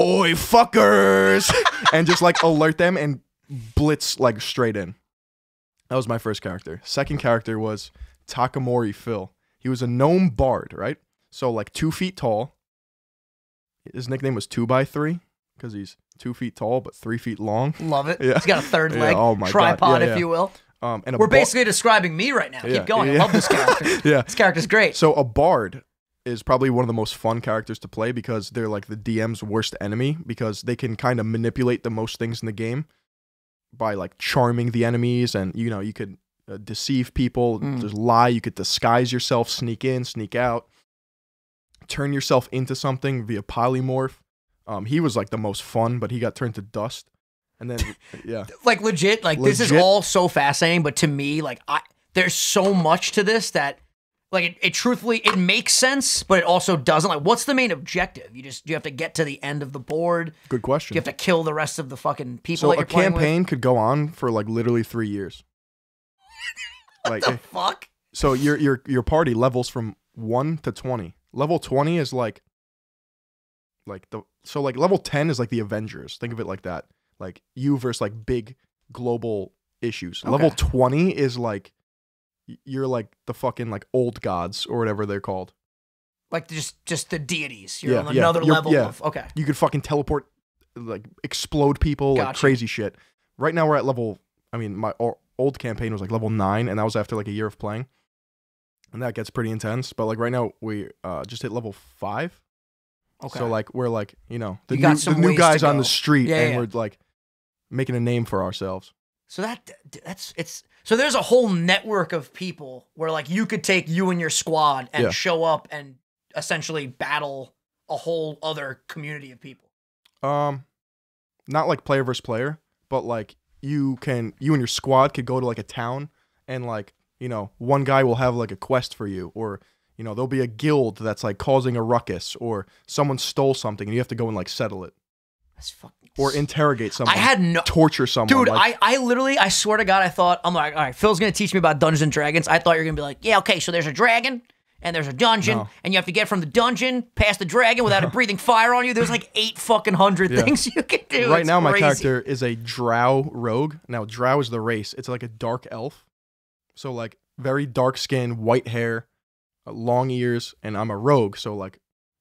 "Oi, fuckers!" and just like alert them and blitz like straight in. That was my first character. Second character was Takamori Phil. He was a gnome bard, right? So like two feet tall. His nickname was two by three because he's two feet tall but three feet long. Love it. Yeah. He's got a third Yeah, leg, oh my God. tripod, Yeah, if you will. Um, and a We're bar- basically describing me right now. Yeah, Keep going. yeah. I love this character. yeah. this character's great. So a bard is probably one of the most fun characters to play because they're like the DM's worst enemy because they can kind of manipulate the most things in the game by like charming the enemies and you know you could uh, deceive people, Mm. just lie, you could disguise yourself, sneak in, sneak out, turn yourself into something via polymorph. Um, he was like the most fun, but he got turned to dust. And then yeah, like legit like this is all so fascinating but to me like i there's so much to this that Like it, it truthfully it makes sense, but it also doesn't. Like, what's the main objective? You just you have to get to the end of the board. Good question. You have to kill the rest of the fucking people so that a you're playing with. campaign could go on for like literally three years. like The fuck? so your your your party levels from one to twenty. Level twenty is like like the so like level ten is like the Avengers. Think of it like that. Like you versus like big global issues. Level twenty is like you're like the fucking like old gods or whatever they're called. Like just just the deities. You're Yeah, on another level yeah. of okay. You could fucking teleport, like explode people, like crazy shit. Right now we're at level. I mean, my old campaign was like level nine, and that was after like a year of playing, and that gets pretty intense. But like right now we uh, just hit level five, Okay. so like we're like you know the You got new, some the new ways to guys on go. the street, Yeah, and yeah. we're like making a name for ourselves. So that that's it's so there's a whole network of people where like you could take you and your squad and Yeah. show up and essentially battle a whole other community of people. Um, not like player versus player, but like you can you and your squad could go to like a town and like you know one guy will have like a quest for you, or you know there'll be a guild that's like causing a ruckus, or someone stole something and you have to go and like settle it, That's fucking or interrogate someone. I had no torture someone, Dude, like, I, I literally, I swear to God, I thought, I'm like, all right, Phil's gonna teach me about Dungeons and Dragons. I thought you were gonna be like, yeah, okay, so there's a dragon and there's a dungeon, No. and you have to get from the dungeon past the dragon without it breathing fire on you. There's like eight fucking hundred Yeah. things you can do. right It's now my character is a drow rogue. Now drow is the race. It's like a dark elf. So like very dark skin, white hair, uh, long ears, and I'm a rogue. So like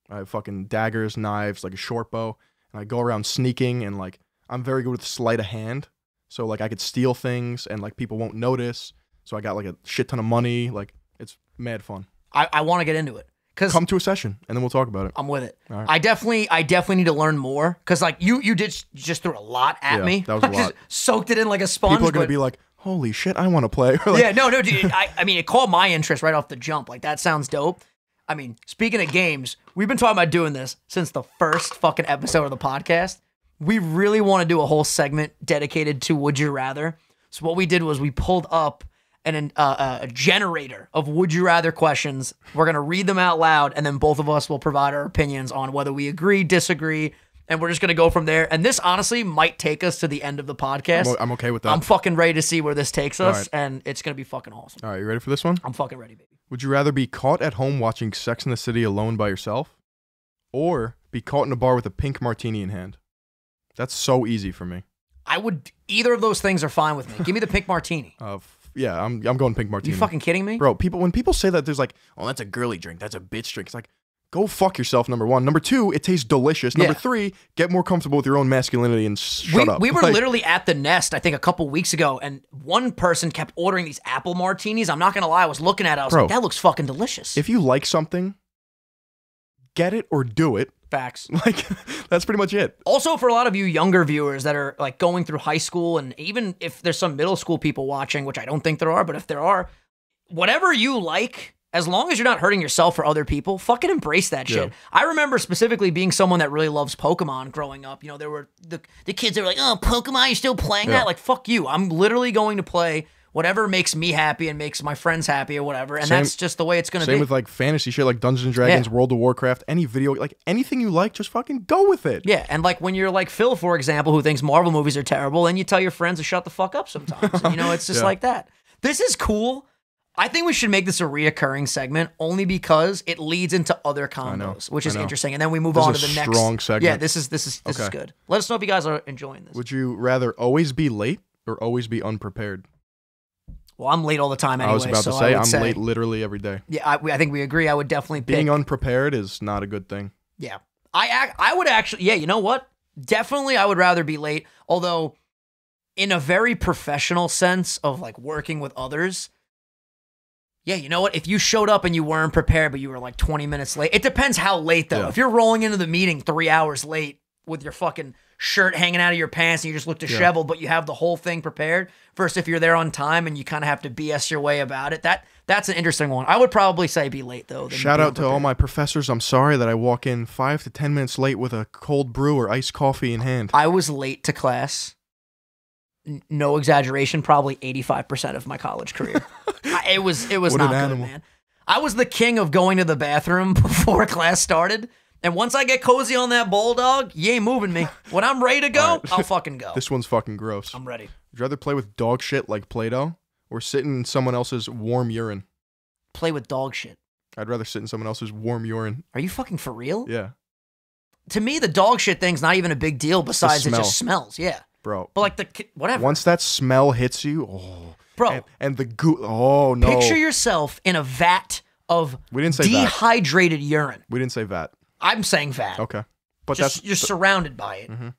I have fucking daggers, knives, like a short bow, and I go around sneaking and like I'm very good with sleight of hand. So like I could steal things and like people won't notice. So I got like a shit ton of money. Like it's mad fun. I, I want to get into it because Come to a session and then we'll talk about it. I'm with it. Right. I definitely, I definitely need to learn more because like you, you did s- just threw a lot at Yeah, me. that was a lot. soaked it in like a sponge. People are gonna be like, "Holy shit, I want to play." Like, yeah, no, no, dude. I, I mean, it caught my interest right off the jump. Like that sounds dope. I mean, speaking of games, we've been talking about doing this since the first fucking episode of the podcast. We really want to do a whole segment dedicated to Would You Rather. So what we did was we pulled up an uh, a generator of Would You Rather questions. We're gonna read them out loud, and then both of us will provide our opinions on whether we agree, disagree, and we're just gonna go from there. And this honestly might take us to the end of the podcast. I'm, I'm okay with that. I'm fucking ready to see where this takes us, right. and it's gonna be fucking awesome. All right, you ready for this one? I'm fucking ready, baby. Would you rather be caught at home watching Sex in the City alone by yourself, or be caught in a bar with a pink martini in hand? That's so easy for me. I would either of those things are fine with me. Give me the pink martini. Uh, yeah, I'm I'm going pink martini. You fucking kidding me? bro. People when people say that, there's like, oh, that's a girly drink, that's a bitch drink. It's like, go fuck yourself. Number one. Number two, it tastes delicious. Number Yeah. three, get more comfortable with your own masculinity and s- we, shut up. we were Like, literally at the nest, I think, a couple weeks ago, and one person kept ordering these apple martinis. I'm not gonna lie, I was looking at it, I was Bro, like, that looks fucking delicious. if you like something, get it or do it. Facts. Like that's pretty much it. Also, for a lot of you younger viewers that are like going through high school, and even if there's some middle school people watching, which I don't think there are, but if there are, whatever you like, as long as you're not hurting yourself or other people, fucking embrace that shit. Yeah. I remember specifically being someone that really loves Pokemon growing up. You know, there were the, the kids that were like, oh, Pokemon, you're still playing Yeah. that? Like, fuck you. I'm literally going to play whatever makes me happy and makes my friends happy or whatever. And Same- that's just the way it's going to be. Same with like fantasy shit, like Dungeons and Dragons, World of Warcraft, any video, like anything you like, just fucking go with it. Yeah, and like when you're like Phil, for example, who thinks Marvel movies are terrible, and you tell your friends to shut the fuck up sometimes. You know, it's just Yeah. like that. This is cool. I think we should make this a reoccurring segment only because it leads into other combos, which is interesting. And then we move This on to the next strong segment. Yeah, this is this is this is good. Let us know if you guys are enjoying this. Would you rather always be late or always be unprepared? well, I'm late all the time anyway. I was about so to say I'm say, late literally every day. Yeah, I, I think we agree. I would definitely pick. Being unprepared is not a good thing. Yeah. I ac- I would actually yeah, you know what? Definitely I would rather be late, although in a very professional sense of like working with others. Yeah, you know what? If you showed up and you weren't prepared but you were like 20 minutes late. It depends how late though. Yeah. If you're rolling into the meeting 3 hours late with your fucking shirt hanging out of your pants and you just look disheveled but you have the whole thing prepared versus if you're there on time and you kind of have to BS your way about it. That that's an interesting one. I would probably say be late though. Shout out to all my professors. I'm sorry that I walk in five to ten minutes late with a cold brew or iced coffee in hand. I was late to class. No exaggeration, probably 85% of my college career. I, it was it was What an not good, animal. man. I was the king of going to the bathroom before class started. And once I get cozy on that bulldog, you ain't moving me. When I'm ready to go, right. I'll fucking go. This one's fucking gross. I'm ready. Would you rather play with dog shit like Play-Doh or sit in someone else's warm urine? Play with dog shit. I'd rather sit in someone else's warm urine. Are you fucking for real? Yeah, To me, the dog shit thing's not even a big deal. Besides, it just smells. Yeah, bro. but like the whatever, Once that smell hits you, oh, bro. and, and the goo. Oh no, Picture yourself in a vat of we didn't say that. dehydrated urine. We didn't say vat. I'm saying vat. Okay, but just that's you're surrounded by it. Mhm.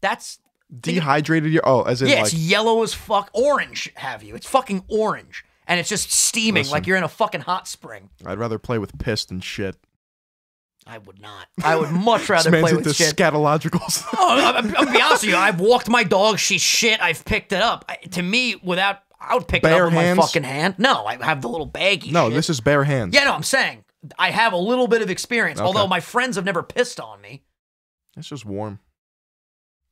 That's dehydrated. Your oh, as in yeah, like it's yellow as fuck, orange. Have you? It's fucking orange, and it's just steaming Listen. like you're in a fucking hot spring. I'd rather play with piss than shit. I would not. I would much rather play into with shit. scatologicals. Oh, I'm, I'm gonna be honest with you. I've walked my dog. She's shit. I've picked it up. I, to me, without I would pick it Bare up with hands? my fucking hand. No, I have the little baggy. no, shit. this is bare hands. Yeah, no, I'm saying I have a little bit of experience. Okay. Although my friends have never pissed on me. it's just warm.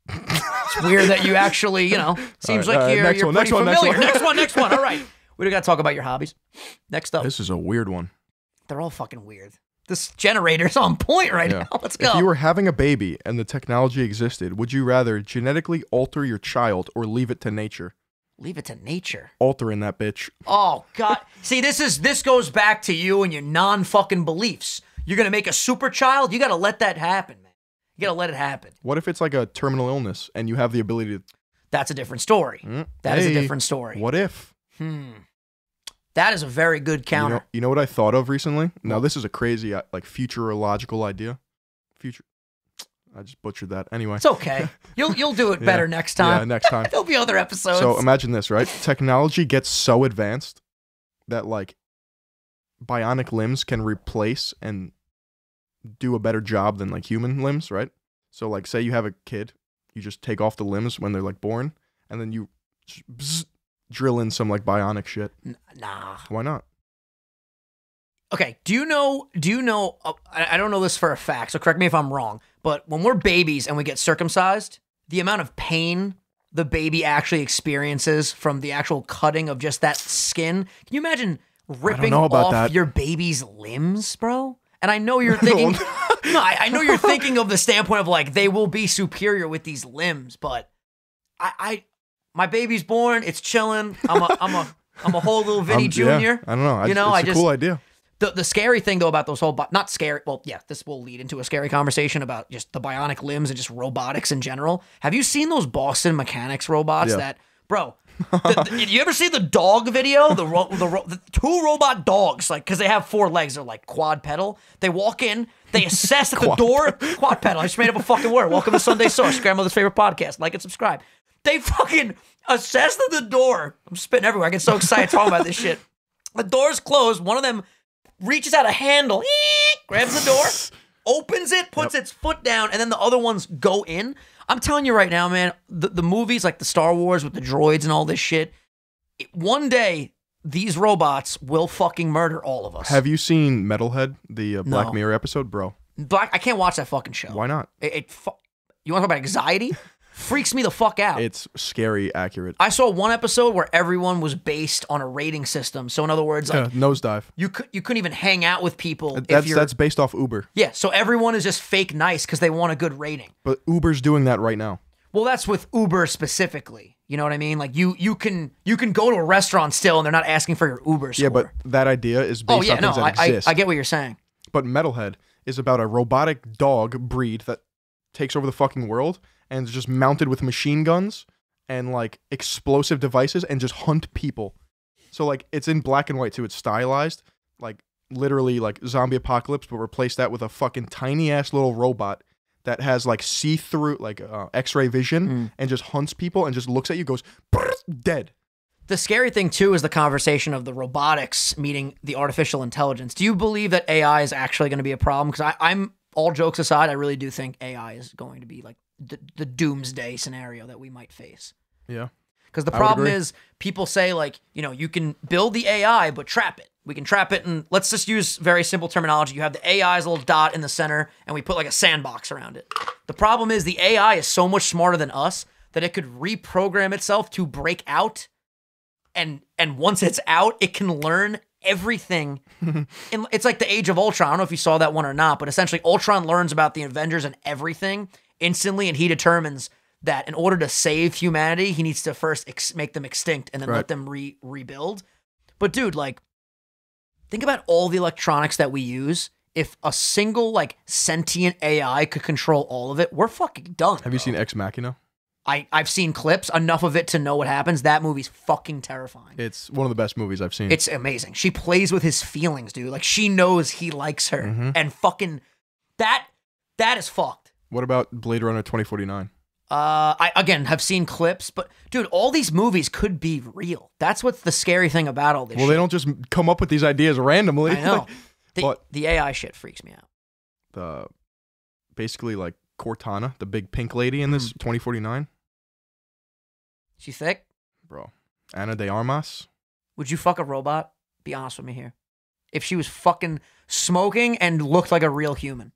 It's weird that you actually, you know, seems All right, like all right, you're, next you're one, pretty next one, next one. Next one, next one. All right. We don't got to talk about your hobbies. Next up, This is a weird one. they're all fucking weird. This generator's on point right Yeah. now. Let's go. If you were having a baby and the technology existed, would you rather genetically alter your child or leave it to nature? Leave it to nature. Altering that bitch. Oh God! See, this is this goes back to you and your non fucking beliefs. You're gonna make a super child. You gotta let that happen, man. You gotta let it happen. What if it's like a terminal illness and you have the ability to? That's a different story. Mm, That is a different story. What if? Hmm. That is a very good You counter. know, you know what I thought of recently? Now this is a crazy uh, like futurological idea. Future. I just butchered that. Anyway. It's okay. You'll you'll do it Yeah. better next Yeah, time. next time. There'll be other episodes. So imagine this, right? Technology gets so advanced that like bionic limbs can replace and do a better job than like human limbs, right? So like say you have a kid, you just take off the limbs when they're like born and then you bzz, drill in some like bionic shit. Nah. Why not? Okay. Do you know? Do you know? Uh, I, I don't know this for a fact, so correct me if I'm wrong. But when we're babies and we get circumcised, the amount of pain the baby actually experiences from the actual cutting of just that skin. Can you imagine ripping know about off that. your baby's limbs, bro? And I know you're thinking. no, I, I know you're thinking of the standpoint of like they will be superior with these limbs, but I, I my baby's born. It's chilling. I'm a, I'm a, I'm a whole little Vinny Jr. yeah, I don't know. I, You know, it's I a just- cool idea. The the scary thing though about those whole not scary. Well, yeah, this will lead into a scary conversation about just the bionic limbs and just robotics in general. Have you seen those Boston Mechanics robots Yeah. that, bro? the, the- you ever see the dog video? The ro- the, ro- the two robot dogs, like because they have four legs, they're like quad pedal. They walk in, they assess at the door. Quad pedal. I just made up a fucking word. Welcome to Sunday Sauce, grandmother's favorite podcast. Like and subscribe. They fucking assess at the door. I'm spitting everywhere. I get so excited talking about this shit. The door's closed. One of them reaches out a handle, grabs the door, opens it, puts its foot down, and then the other ones go in. I'm telling you right now, man, the, the movies like the Star Wars with the droids and all this shit, it- one day these robots will fucking murder all of us. Have you seen Metalhead, the uh, Black No. Mirror episode, bro? Black, I can't watch that fucking show. Why not? It, it you want to talk about anxiety? Freaks me the fuck out. It's scary accurate. I saw one episode where everyone was based on a rating system. So in other words, like Uh, nosedive. you could you couldn't even hang out with people if That's that's based off Uber, Yeah, so everyone is just fake nice because they want a good rating. but Uber's doing that right now. Well, that's with Uber specifically. You know what I mean? Like you you can you can go to a restaurant still and they're not asking for your Uber score. Yeah, but that idea is based oh yeah, on no, things that I, I exist. I get what you're saying. But Metalhead is about a robotic dog breed that takes over the fucking world and is just mounted with machine guns and like explosive devices and just hunt people. So like it's in black and white too. It's stylized, like literally like zombie apocalypse, but replace that with a fucking tiny ass little robot that has like see through like uh, X-ray vision Mm. and just hunts people and just looks at you, goes dead. The scary thing too is the conversation of the robotics meeting the artificial intelligence. Do you believe that AI is actually going to be a problem? Because I'm all jokes aside, I really do think AI is going to be like the, the doomsday scenario that we might face. Yeah. Because the problem is people say like, you know, you can build the AI but trap it. We can trap it and let's just use very simple terminology. You have the AI's little dot in the center and we put like a sandbox around it. The problem is the AI is so much smarter than us that it could reprogram itself to break out and and once it's out, it can learn everything. in, it's like the Age of Ultron. I don't know if you saw that one or not, but essentially Ultron learns about the Avengers and everything instantly, and he determines that in order to save humanity, he needs to first ex- make them extinct and then Right. let them re- rebuild. But dude, like, think about all the electronics that we use. If a single like sentient AI could control all of it, we're fucking done. Have you seen Ex Machina? I I've seen clips enough of it to know what happens. That movie's fucking terrifying. It's one of the best movies I've seen. It's amazing. She plays with his feelings, dude. Like she knows he likes her, Mm-hmm. and fucking that that is fucked. What about Blade Runner 2049? Uh, I again have seen clips, but dude, all these movies could be real. That's what's the scary thing about all this. Well, shit. they don't just come up with these ideas randomly. I know. The, But- the AI shit freaks me out. the basically like Cortana, the big pink lady in this Mm. 2049, She thick? bro. Ana de Armas. Would you fuck a robot? Be honest with me here. If she was fucking smoking and looked like a real human,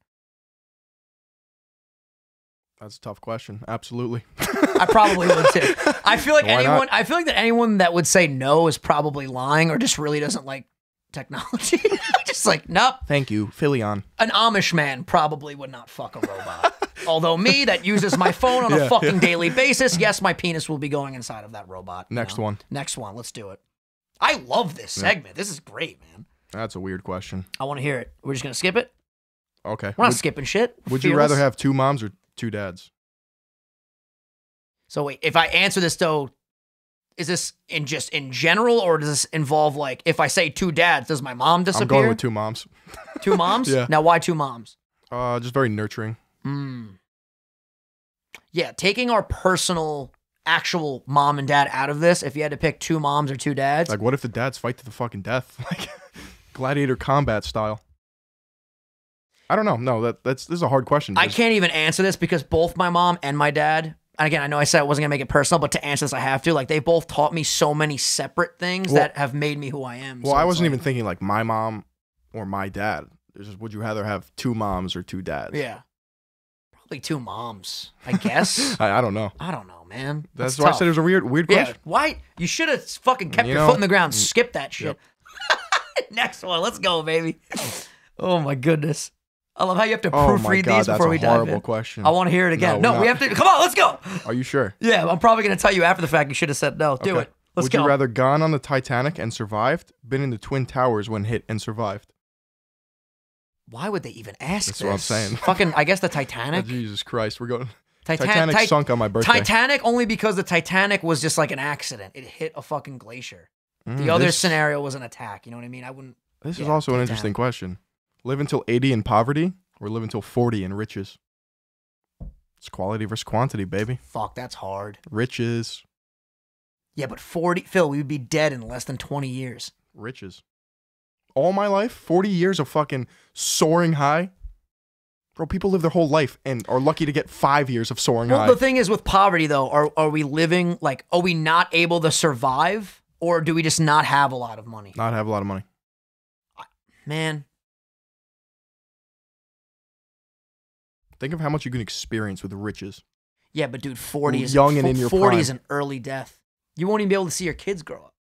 That's a tough question. Absolutely. I probably would too. I feel like Why not? anyone. I feel like that anyone that would say no is probably lying or just really doesn't like technology. just like nope. Thank you, Philion. An Amish man probably would not fuck a robot. Although me, that uses my phone on a Yeah, fucking daily basis, yes, my penis will be going inside of that robot. Next know? one. Next one. Let's do it. I love this segment. This is great, man. That's a weird question. I want to hear it. We're just gonna skip it. Okay. We're not Would, skipping shit. Would you rather have two moms or two dads? So wait, if I answer this though, is this in just in general, or does this involve like if I say two dads, does my mom disappear? I'm going with two moms. Two moms? Yeah. Now why two moms? Uh, just very nurturing. Hmm. Yeah, taking our personal actual mom and dad out of this, if you had to pick two moms or two dads, Like, what if the dads fight to the fucking death, like gladiator combat style? I don't know. No, that that's this is a hard question. I can't even answer this because both my mom and my dad, and again, I know I said I wasn't gonna make it personal, but to answer this, I have to. Like, they both taught me so many separate things Well- that have made me who I am. Well, So I it's wasn't like- even thinking like my mom or my dad. It's just, would you rather have two moms or two dads? Yeah. Probably two moms, I guess. I, I don't know. I don't know, man. That's, why I tough. said it was a weird, weird Yeah, question. why? You should have fucking kept You your know, foot in the ground. Skip that shit. Next one. Let's go, baby. Oh my goodness. I love how you have to Oh proofread god, these before we dive horrible in. question. I want to hear it again. No, No, we have to. Come on, let's go. Are you sure? Yeah, I'm probably going to tell you after the fact. You should have said no. Do Okay. it. Let's Would go. you rather gone on the Titanic and survived, been in the Twin Towers when hit and survived? Why would they even ask That's this? That's what I'm saying. Fucking, I guess the Oh, Titanic. Jesus Christ, we're going. Titan- Titanic Ti- sunk on my birthday. Titanic only because the Titanic was just like an accident. It hit a fucking glacier. Mm, The other this, scenario was an attack. You know what I mean? I wouldn't. This is yeah, also an interesting question. Live until 80 in poverty or live until 40 in riches? It's quality versus quantity, baby. Fuck, that's hard. Riches. Yeah, but 40, Phil, we would be dead in less than 20 years. Riches. All my life, 40 years of fucking soaring high. Bro, people live their whole life and are lucky to get five years of soaring high. Well, high. the thing is with poverty, though, are, are we living, like, are we not able to survive or do we just not have a lot of money? Not have a lot of money. Man, Think of how much you can experience with riches. yeah, but dude, 40 is Young and in your 40 prime. is an early death. You won't even be able to see your kids grow up.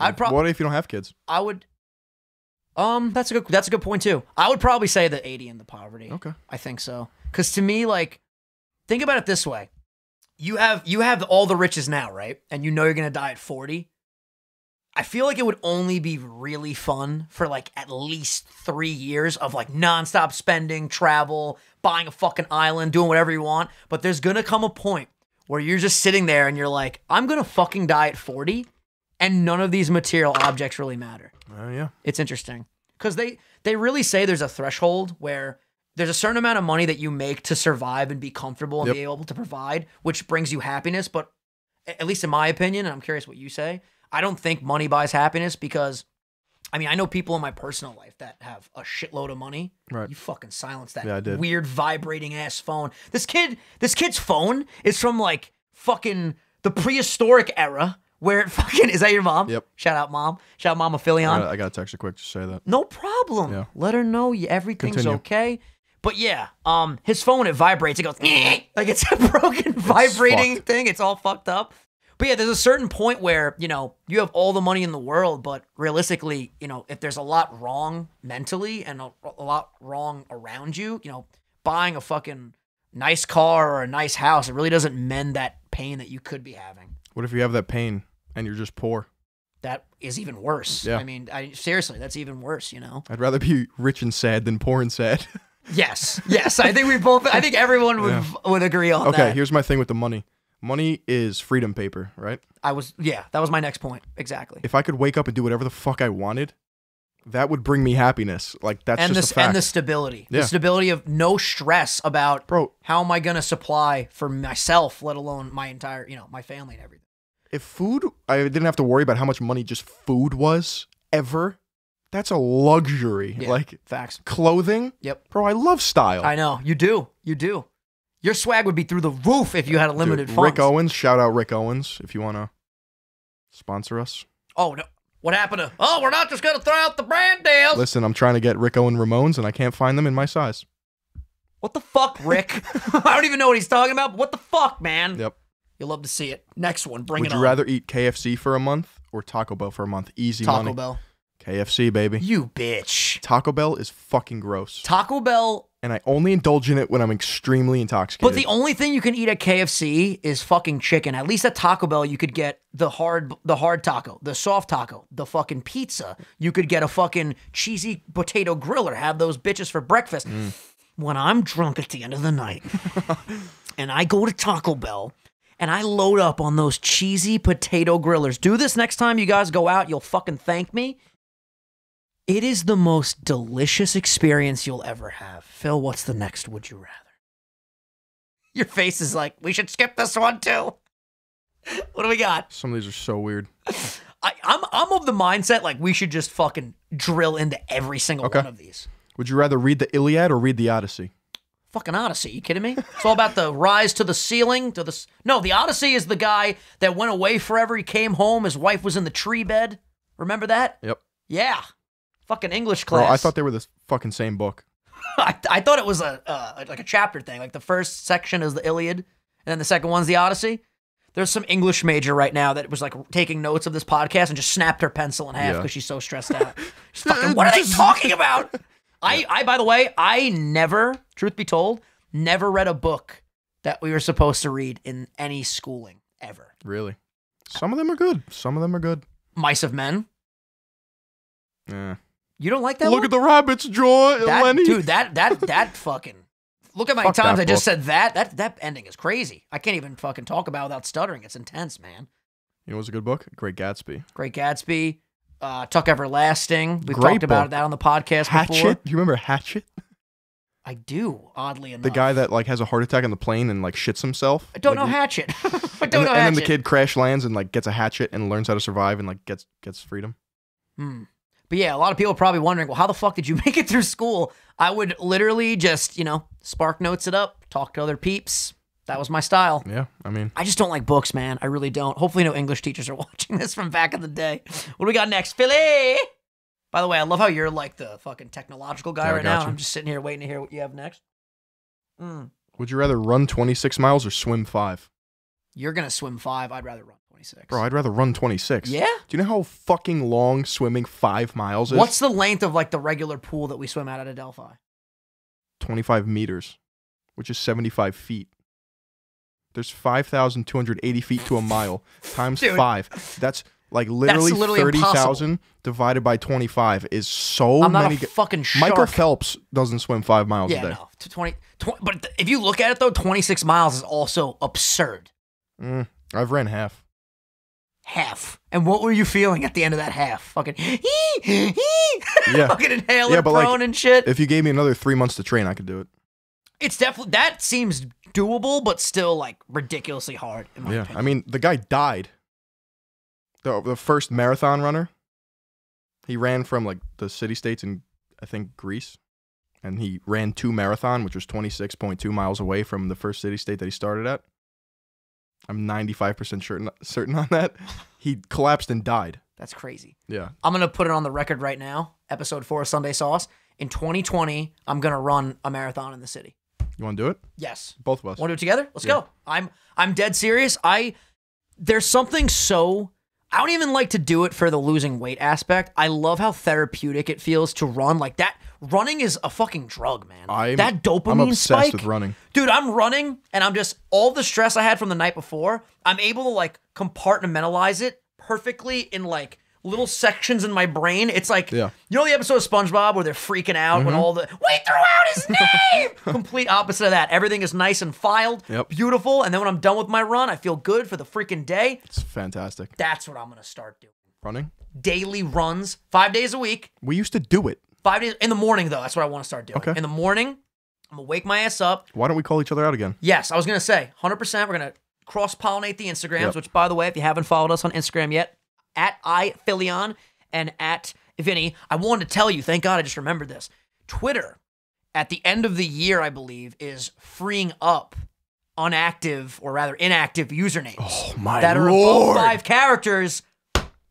I'd probably, what if you don't have kids? I would, um, that's a good, that's a good point too. I would probably say the 80 and the poverty. Okay. I think so. Because to me, like, think about it this way: you have you have all the riches now, right? And you know you're gonna die at 40. I feel like it would only be really fun for like at least three years of like nonstop spending, travel, buying a fucking island, doing whatever you want. But there's gonna come a point where you're just sitting there and you're like, I'm gonna fucking die at 40, and none of these material objects really matter. Uh, yeah. It's interesting because they they really say there's a threshold where there's a certain amount of money that you make to survive and be comfortable and Yep. be able to provide, which brings you happiness. But at least in my opinion, and I'm curious what you say, I don't think money buys happiness because. I mean, I know people in my personal life that have a shitload of money. Right. You fucking silence that Yeah, I did. weird vibrating ass phone. This kid, this kid's phone is from like fucking the prehistoric era where it fucking is that your mom? Yep. Shout out mom. Shout out Mama I Philion. I gotta text her quick to say that. No problem. Yeah. Let her know everything's Continue. okay. But yeah, um, his phone it vibrates. It goes like it's a broken vibrating fucked. thing. It's all fucked up. But yeah, there's a certain point where, you know, you have all the money in the world, but realistically, you know, if there's a lot wrong mentally and a, a lot wrong around you, you know, buying a fucking nice car or a nice house, it really doesn't mend that pain that you could be having. What if you have that pain and you're just poor? That is even worse. Yeah. I mean, I, seriously, that's even worse, you know? I'd rather be rich and sad than poor and sad. Yes. Yes. I think we both, I think everyone would, would agree on okay, that. Okay. Here's my thing with the money. Money is freedom paper, right? I was, yeah, that was my next point. Exactly. If I could wake up and do whatever the fuck I wanted, that would bring me happiness. Like that's and just the a fact. and the stability, Yeah. the stability of no stress about Bro, how am I going to supply for myself, let alone my entire, you know, my family and everything. if food, I didn't have to worry about how much money just food was ever. That's a luxury. Yeah. Like Facts. clothing, Yep. bro. I love style. I know you do. You do. Your swag would be through the roof if you had a Dude, limited funds. Rick Owens, shout out Rick Owens if you want to sponsor us. Oh no! What happened to? Oh, we're not just going to throw out the brand deals. Listen, I'm trying to get Rick Owen Ramones and I can't find them in my size. What the fuck, Rick? I don't even know what he's talking about. But what the fuck, man? Yep. You'll love to see it. Next one. Bring Would it on. Would you rather eat KFC for a month or Taco Bell for a month? Easy Taco money. Bell? KFC, baby. You bitch. Taco Bell is fucking gross. Taco Bell and I only indulge in it when I'm extremely intoxicated. But the only thing you can eat at KFC is fucking chicken. At least at Taco Bell, you could get the hard, the hard taco, the soft taco, the fucking pizza. You could get a fucking cheesy potato griller. Have those bitches for breakfast. Mm. When I'm drunk at the end of the night, and I go to Taco Bell. And I load up on those cheesy potato grillers. Do this next time you guys go out. You'll fucking thank me. It is the most delicious experience you'll ever have. Phil, what's the next would you rather? Your face is like, we should skip this one too. What do we got? Some of these are so weird. I, I'm I'm of the mindset like we should just fucking drill into every single Okay. one of these. Would you rather read the Iliad or read the Odyssey? Fucking Odyssey, you kidding me? It's all about the rise to the ceiling, to the no. The Odyssey is the guy that went away forever. He came home. His wife was in the tree bed. Remember that? Yep. Yeah. Fucking English class. Bro. I thought they were the fucking same book. I, I thought it was a uh, like a chapter thing. Like the first section is the Iliad, and then the second one's the Odyssey. There's some English major right now that was like taking notes of this podcast and just snapped her pencil in half Yeah. because she's so stressed out. Fucking, what are they talking about? I, I, by the way, I never, truth be told, never read a book that we were supposed to read in any schooling ever. Really? Some of them are good. Some of them are good. Mice of Men. Yeah. You don't like that? Look one? at the rabbits, Joy, that, Lenny. dude. That that that fucking. Look at my Fuck times. I just said that. That that ending is crazy. I can't even fucking talk about it without stuttering. It's intense, man. You know what's a good book? Great Gatsby. Great Gatsby, uh, Tuck Everlasting. We've Great talked about that on the podcast Hatchet. before. Do you remember Hatchet? I do, oddly enough. The guy that like has a heart attack on the plane and like shits himself. I don't Like, know Hatchet. I don't and, know and Hatchet. then the kid crash lands and like gets a hatchet and learns how to survive and like gets gets freedom. Hmm. But yeah, a lot of people are probably wondering, well, how the fuck did you make it through school? I would literally just, you know, spark notes it up, talk to other peeps. That was my style. Yeah, I mean, I just don't like books, man. I really don't. Hopefully, no English teachers are watching this from back in the day. What do we got next, Philly? By the way, I love how you're like the fucking technological guy Yeah, right now. you. I'm just sitting here waiting to hear what you have next. Mm. would you rather run 26 miles or swim five? You're gonna swim five. I'd rather run 26. Bro, I'd rather run 26. yeah. Do you know how fucking long swimming five miles is? What's the length of like the regular pool that we swim out at Adelphi? 25 meters, which is 75 feet. There's 5,280 feet to a mile times Dude. five. That's like literally, literally 30,000 divided by 25 is so I'm not many. a fucking shark. Michael Phelps doesn't swim five miles yeah, a day. no, to 20, 20 But if you look at it though, 26 miles is also absurd. Mm, I've ran half. Half. And what were you feeling at the end of that half? Fucking hee hee. Yeah. fucking inhaling Yeah, but, like, prone and shit. If you gave me another three months to train, I could do it. It's definitely that seems doable, but still like ridiculously hard. In my Yeah. opinion. I mean, the guy died. The, the first marathon runner. He ran from like the city states in, I think, Greece. And he ran two marathon, which was 26.2 miles away from the first city state that he started at. I'm 95% certain, certain on that. He collapsed and died. that's crazy. Yeah. I'm gonna put it on the record right now. Episode four of Sunday Sauce. In 2020, I'm gonna run a marathon in the city. You want to do it? Yes. Both of us. Want to do it together? Let's Yeah. go. I'm I'm dead serious. I there's something so I don't even like to do it for the losing weight aspect. I love how therapeutic it feels to run. Like that running is a fucking drug, man. I'm that dopamine I'm obsessed spike. with running. Dude, I'm running and I'm just all the stress I had from the night before, I'm able to like compartmentalize it perfectly in like little sections in my brain. It's like Yeah. you know the episode of SpongeBob where they're freaking out when mm-hmm. all the we threw out his name. Complete opposite of that. Everything is nice and filed, Yep. beautiful, and then when I'm done with my run, I feel good for the freaking day. It's fantastic. That's what I'm gonna start doing. Running. Daily runs, five days a week. We used to do it. Five days in the morning though. That's what I want to start doing. Okay. In the morning, I'm gonna wake my ass up. Why don't we call each other out again? Yes, I was gonna say 100. percent We're gonna cross pollinate the Instagrams. Yep. Which, by the way, if you haven't followed us on Instagram yet, at iPhilion and at Vinny, I wanted to tell you. Thank God I just remembered this. Twitter, at the end of the year, I believe, is freeing up unactive or rather inactive usernames Oh my that are above five characters.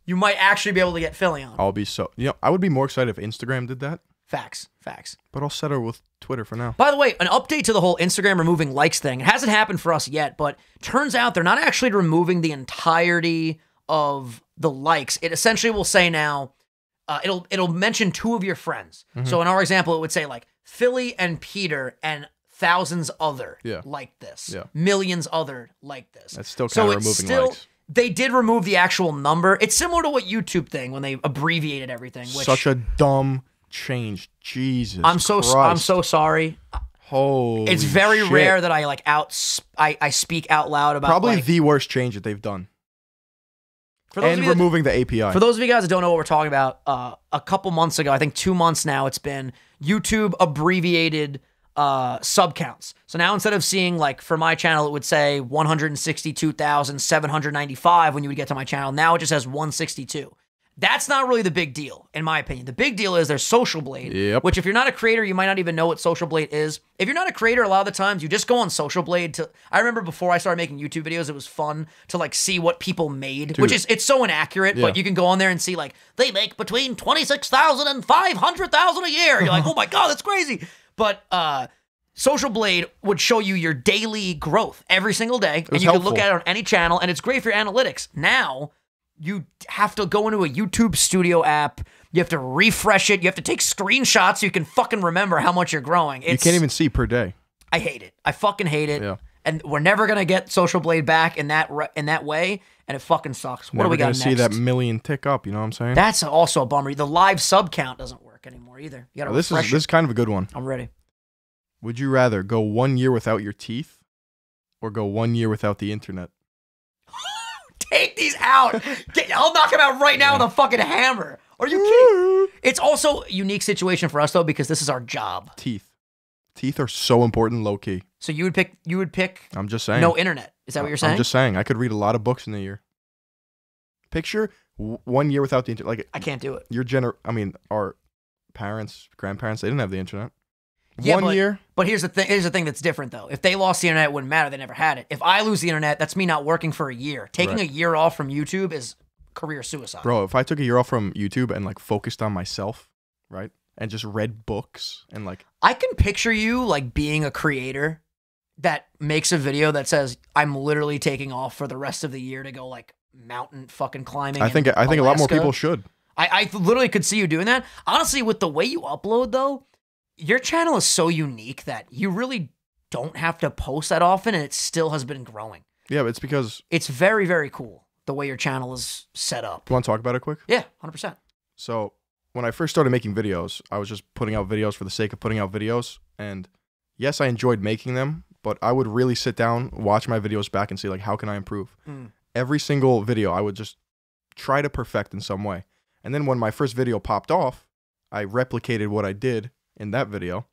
You might actually be able to get Philion. I'll be so. You know, I would be more excited if Instagram did that, Facts, facts. but I'll settle with Twitter for now. By the way, an update to the whole Instagram removing likes thing. It hasn't happened for us yet, but turns out they're not actually removing the entirety of the likes. It essentially will say now, uh, it'll it'll mention two of your friends. Mm-hmm. So in our example, it would say like Philly and Peter and thousands other Yeah. like this, Yeah. millions other like this. That's still so kinda it's removing still. likes. They did remove the actual number. It's similar to what YouTube thing when they abbreviated everything. Which Such a dumb change. Jesus. I'm so Christ. I'm so sorry. Holy it's very shit. rare that I like out I, I speak out loud about Probably like, the worst change that they've done. for those And of you that- removing the API. for those of you guys that don't know what we're talking about, uh, a couple months ago, I think two months now, it's been YouTube abbreviated uh, sub counts. So now instead of seeing like for my channel, it would say 162,795 when you would get to my channel. Now it just says 162. That's not really the big deal, in my opinion. The big deal is there's Social Blade, Yep. which if you're not a creator, you might not even know what Social Blade is. If you're not a creator, a lot of the times you just go on Social Blade to. I remember before I started making YouTube videos, it was fun to like see what people made, which is it's so inaccurate, but you can go on there and see like they make between 26,000 and 500,000 a year. You're like, "Oh my god, that's crazy." But uh Social Blade would show you your daily growth every single day, and you can look at it on any channel, and it's great for your analytics. Now you have to go into a YouTube Studio app. You have to refresh it. You have to take screenshots so you can fucking remember how much you're growing. It's, you can't even see per day. I hate it. I fucking hate it. Yeah. And we're never gonna get Social Blade back in that re- in that way, and it fucking sucks. What Never do we got next? see that million tick up. You know what I'm saying? That's also a bummer. The live sub count doesn't work anymore either. You gotta Well, this is refresh this it. is kind of a good one. I'm ready. Would you rather go one year without your teeth, or go one year without the internet? Take these out. Get, I'll knock them out right now with a fucking hammer. Are you kidding? It's also a unique situation for us though because this is our job. Teeth. Teeth are so important, low key. So you would pick you would pick I'm just saying. no internet. Is that what you're saying? I'm just saying. I could read a lot of books in a year. Picture one year without the internet. Like I can't do it. your gener. I mean, our parents, grandparents, they didn't have the internet. Yeah, one but- year. But here's the thing. Here's the thing that's different though. If they lost the internet, it wouldn't matter. They never had it. If I lose the internet, that's me not working for a year. Taking Right. a year off from YouTube is career suicide. Bro, if I took a year off from YouTube and like focused on myself, right? And just read books and like I can picture you like being a creator that makes a video that says I'm literally taking off for the rest of the year to go like mountain fucking climbing. I in think I think a lot more people should. I, I literally could see you doing that. Honestly, with the way you upload though, your channel is so unique that you really don't have to post that often and it still has been growing. Yeah, but it's because It's very, very cool the way your channel is set up. you want to talk about it quick? Yeah, 100%. So when I first started making videos, I was just putting out videos for the sake of putting out videos. And yes, I enjoyed making them, but I would really sit down, watch my videos back, and see like how can I improve. Mm. Every single video, I would just try to perfect in some way. And then when my first video popped off, I replicated what I did in that video,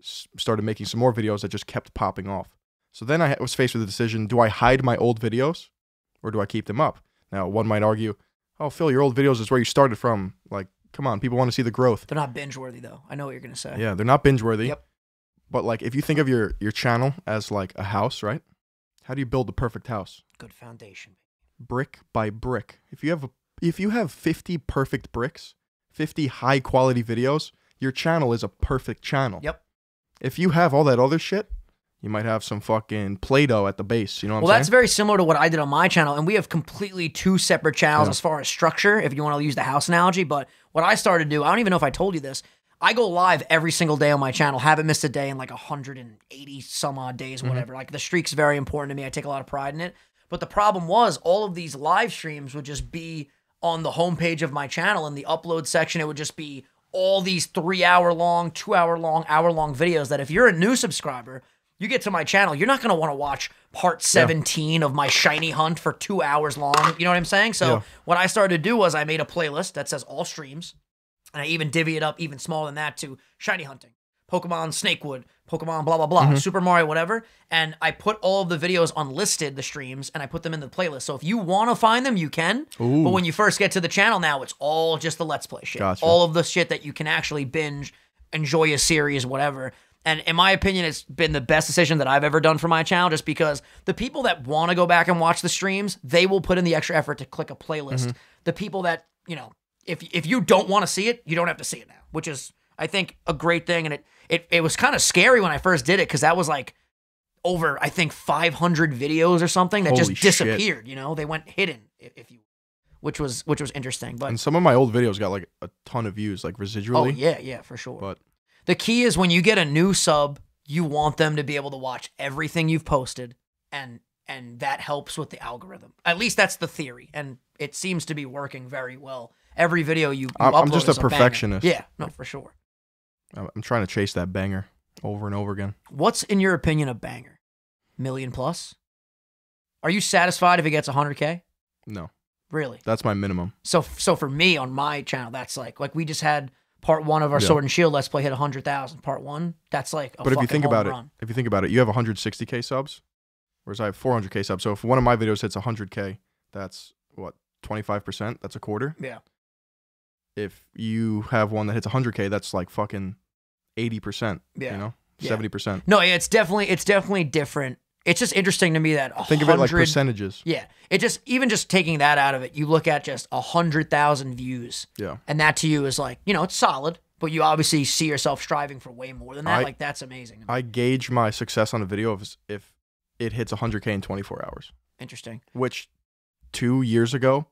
started making some more videos that just kept popping off. So then I was faced with the decision: do I hide my old videos, or do I keep them up? Now, one might argue, "Oh, Phil, your old videos is where you started from. Like, come on, people want to see the growth." They're not binge worthy though. I know what you're going to say. Yeah, they're not binge worthy. Yep. But like, if you think of your your channel as like a house, right? How do you build the perfect house? Good foundation. Brick by brick. If you have a, if you have 50 perfect bricks, 50 high quality videos, your channel is a perfect channel. Yep. If you have all that other shit, You might have some fucking Play-Doh at the base. You know what Well, I'm saying? Well, that's very similar to what I did on my channel, and we have completely two separate channels as far as structure. If you want to use the house analogy, but what I started to do, I don't even know if I told you this. I go live every single day on my channel. Haven't missed a day in like 180 some odd days, Mm-hmm. whatever. Like the streak's very important to me. I take a lot of pride in it. But the problem was all of these live streams would just be on the homepage of my channel in the upload section. It would just be all these three hour long, two hour long, hour long videos that if you're a new subscriber, you get to my channel, you're not going to want to watch part 17 of my shiny hunt for two hours long. You know what I'm saying? So Yeah. what I started to do was I made a playlist that says all streams. And I even divvy it up even smaller than that to shiny hunting, Pokemon Snakewood, Pokemon blah blah blah, Mm-hmm. Super Mario whatever. And I put all of the videos unlisted, the streams, and I put them in the playlist. So if you want to find them, you can. Ooh. But when you first get to the channel now, it's all just the Let's Play shit. Gotcha. All of the shit that you can actually binge, enjoy a series, whatever. And in my opinion, it's been the best decision that I've ever done for my channel, just because the people that want to go back and watch the streams, they will put in the extra effort to click a playlist. Mm-hmm. The people that you know, if if you don't want to see it, you don't have to see it now, which is I think a great thing. And it it it was kind of scary when I first did it because that was like over I think 500 videos or something that Holy just shit. disappeared. You know, they went hidden, if, if you, which was which was interesting. But and some of my old videos got like a ton of views, like residually. oh yeah, yeah, for sure. But The key is when you get a new sub, you want them to be able to watch everything you've posted and and that helps with the algorithm. At least that's the theory and it seems to be working very well. Every video you, you I'm- just a banger. perfectionist. Yeah, no, for sure. I'm trying to chase that banger over and over again. What's in your opinion a banger? Million plus? Are you satisfied if it gets 100k? No, Really? that's my minimum. So so for me on my channel that's like like we just had part 1 of our Yeah. sword and shield let's play hit 100,000 part 1. That's like a but if you think about run. it, if you think about it, you have 160k subs, whereas I have 400k subs. So if one of my videos hits 100k, that's what 25%. That's a quarter. Yeah. If you have one that hits 100k, that's like fucking 80%. Yeah. You know, Yeah. 70%. No, it's definitely it's definitely different. It's just interesting to me that a Think of it like percentages. Yeah, it just even just taking that out of it, you look at just a hundred thousand views, Yeah. and that to you is like you know it's solid, but you obviously see yourself striving for way more than that. I- like that's amazing. I gauge my success on a video if, if it hits 100k in 24 hours, Interesting. which two years ago,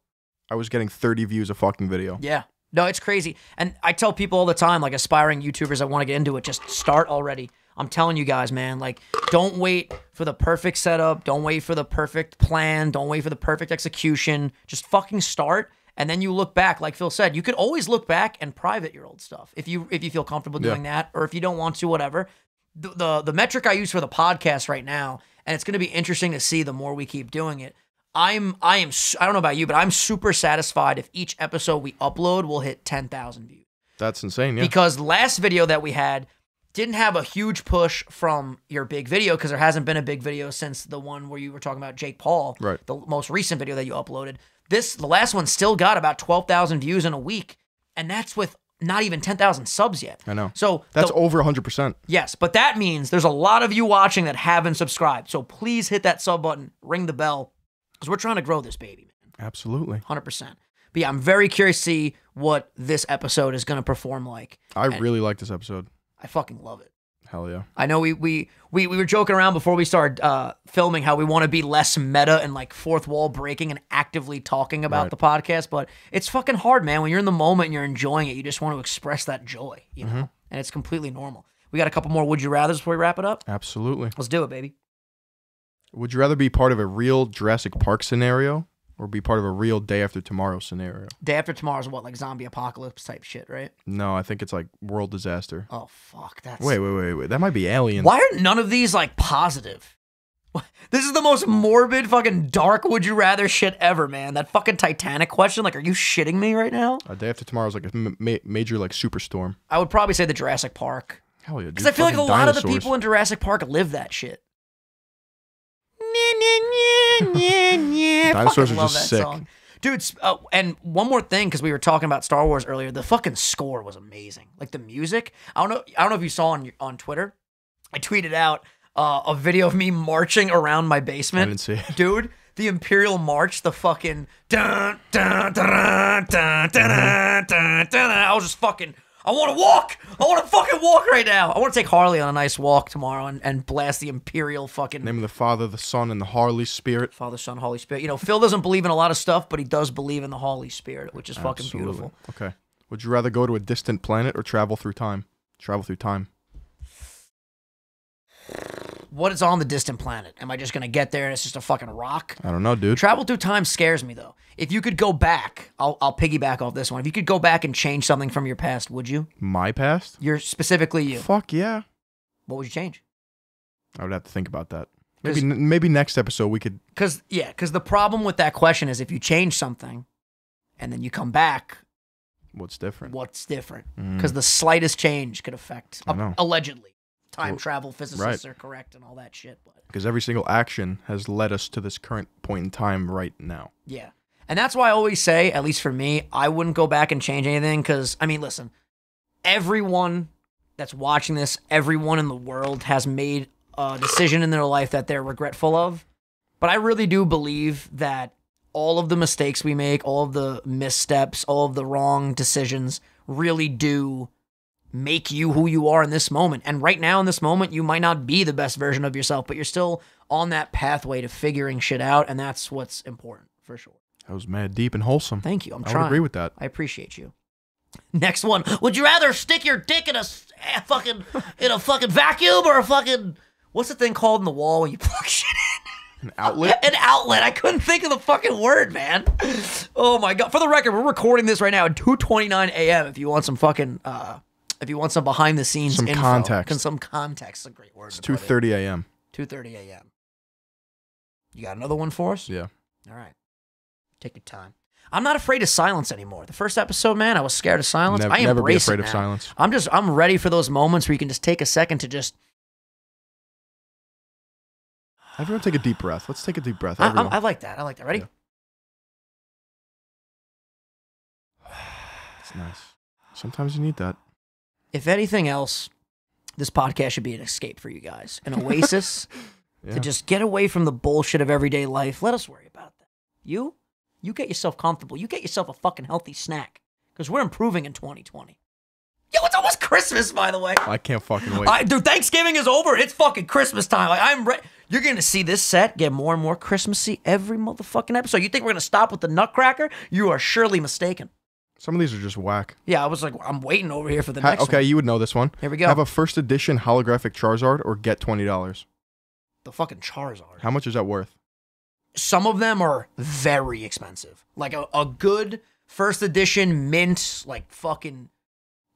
I was getting 30 views a fucking video. Yeah. No, it's crazy. And I tell people all the time, like aspiring YouTubers that want to get into it, just start already. I'm telling you guys, man, like don't wait for the perfect setup, don't wait for the perfect plan, don't wait for the perfect execution. Just fucking start and then you look back like Phil said, you could always look back and private your old stuff if you if you feel comfortable Yeah. doing that or if you don't want to whatever. The, the the metric I use for the podcast right now and it's going to be interesting to see the more we keep doing it. I'm I am I don't know about you, but I'm super satisfied if each episode we upload will hit 10,000 views. That's insane. Yeah. Because last video that we had didn't have a huge push from your big video because there hasn't been a big video since the one where you were talking about Jake Paul, Right. the most recent video that you uploaded. This the last one still got about 12,000 views in a week, and that's with not even 10,000 subs yet. I know. So That's the- over 100%. Yes, but that means there's a lot of you watching that haven't subscribed. So please hit that sub button, ring the bell, because we're trying to grow this baby, man. Absolutely. 100%. But yeah, I'm very curious to see what this episode is going to perform like. I really like this episode. I fucking love it. Hell yeah. I know we we we, we were joking around before we started uh, filming how we want to be less meta and like fourth wall breaking and actively talking about Right. the podcast, but it's fucking hard, man. When you're in the moment and you're enjoying it, you just want to express that joy, you know, and it's completely normal. We got a couple more would you rather's before we wrap it up. Absolutely. Let's do it, baby. Would you rather be part of a real Jurassic Park scenario or be part of a real Day After Tomorrow scenario? Day after tomorrow's what like zombie apocalypse type shit, right? No, I think it's like world disaster. Oh fuck, that's Wait, wait, wait, wait. That might be Alien. Why are none of these like positive? This is the most morbid, fucking dark would you rather shit ever, man. That fucking Titanic question. Like, are you shitting me right now? A Day After Tomorrow is like a ma- ma- major like superstorm. I would probably say the Jurassic Park. Hell yeah. Because I feel like a lot of the people in Jurassic Park live that shit. I Dinosaurs fucking are love just that sick. song. Dude, uh, and one more thing, because we were talking about Star Wars earlier, the fucking score was amazing. Like the music. I don't know. I don't know if you saw on on Twitter. I tweeted out uh, a video of me marching around my I basement. didn't see it. dude. The Imperial March, the fucking. I was just fucking. I want to walk. I want to fucking walk right now. I want to take Harley on a nice walk tomorrow and, and blast the Imperial fucking Name of the Father, the Son, and the Harley Spirit. Father, Son, Holy Spirit. You know, Phil doesn't believe in a lot of stuff, but he does believe in the Holy Spirit, which is fucking beautiful. Okay. Would you rather go to a distant planet or travel through time? Travel through time. What is on the distant planet? Am I just gonna get there and it's just a fucking rock? I don't know, dude. Travel through time scares me though. If you could go back, I'll I'll piggyback off this one. If you could go back and change something from your past, would you? My past? You're specifically you. Fuck yeah. What would you change? I would have to think about that. Maybe maybe next episode we could. Because yeah, because the problem with that question is if you change something, and then you come back, What's different? what's different? Mm. Because the slightest change could affect allegedly. Time travel physicists right. are correct and all that shit, but Because every single action has led us to this current point in time right now. yeah. And that's why I always say, at least for me, I wouldn't go back and change anything. Because I mean, listen, everyone that's watching this, everyone in the world has made a decision in their life that they're regretful of. But I really do believe that all of the mistakes we make, all of the missteps, all of the wrong decisions really do make you who you are in this moment. And right now, in this moment, you might not be the best version of yourself, but you're still on that pathway to figuring shit out. And that's what's important for sure. That was mad deep and wholesome. Thank you. I'm I trying. would agree with that. I appreciate you. Next one. Would you rather stick your dick in a a fucking in a fucking Vacuum or a fucking. What's the thing called in the wall when you plug shit in? An outlet? An outlet. I couldn't think of the fucking word, man. Oh my god. For the record, we're recording this right now at 2:29 a.m. If you want some fucking, uh, if you want some behind the scenes, Some info. context. Can some context. A great word. It's 2:30 a.m. 2:30 a.m. You got another one for us? Yeah. All right. Take your time. I'm not afraid of silence anymore. The first episode, man, I was scared of silence. Nev- I never be afraid of silence. I'm just I'm ready for those moments where you can just take a second to just Everyone take a deep breath. Let's take a deep breath. I, I like that. I like that. Ready? Yeah. It's nice. Sometimes you need that. If anything else, this podcast should be an escape for you guys, an oasis Yeah. to just get away from the bullshit of everyday life. Let us worry about that. You, you get yourself comfortable. You get yourself a fucking healthy snack because we're improving in 2020. Yo, it's almost Christmas, by the way. I can't fucking wait. I, dude, Thanksgiving is over. It's fucking Christmas time. Like I'm ready. You're gonna see this set get more and more Christmassy every motherfucking episode. You think we're gonna stop with the Nutcracker? You are surely mistaken. Some of these are just whack. Yeah, I was like, I'm waiting over here for the Ha- next okay, one. you would know this one. Here we go. Have a first edition holographic Charizard or get twenty dollars. The fucking Charizard. How much is that worth? Some of them are very expensive. Like a, a good first edition mint, like fucking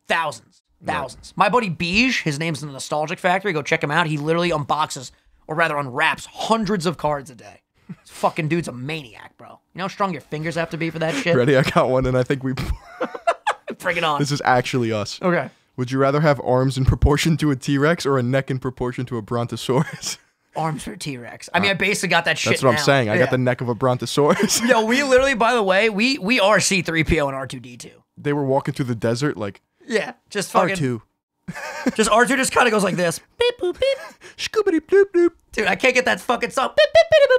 thousands. Thousands. My buddy Beige, his name's in the Nostalgic Factory. Go check him out. He literally unboxes, or rather unwraps, hundreds of cards a day. This fucking dude's a maniac, bro. You know how strong your fingers have to be for that shit? Ready? I got one, and I think we. Bring it on. this is actually us. okay. Would you rather have arms in proportion to a T Rex or a neck in proportion to a Brontosaurus? Arms for T Rex. I mean, I basically got that shit. That's what I'm saying. I Yeah. got the neck of a Brontosaurus. Yo, we literally, by the way, we we are C3PO and R2D2. they were walking through the desert like Yeah, just fucking, R2. just R2 just kind of goes like this. Beep boop beep. Scoobity bloop bloop. Dude, I can't get that fucking song. Beep, beep, beep, boop.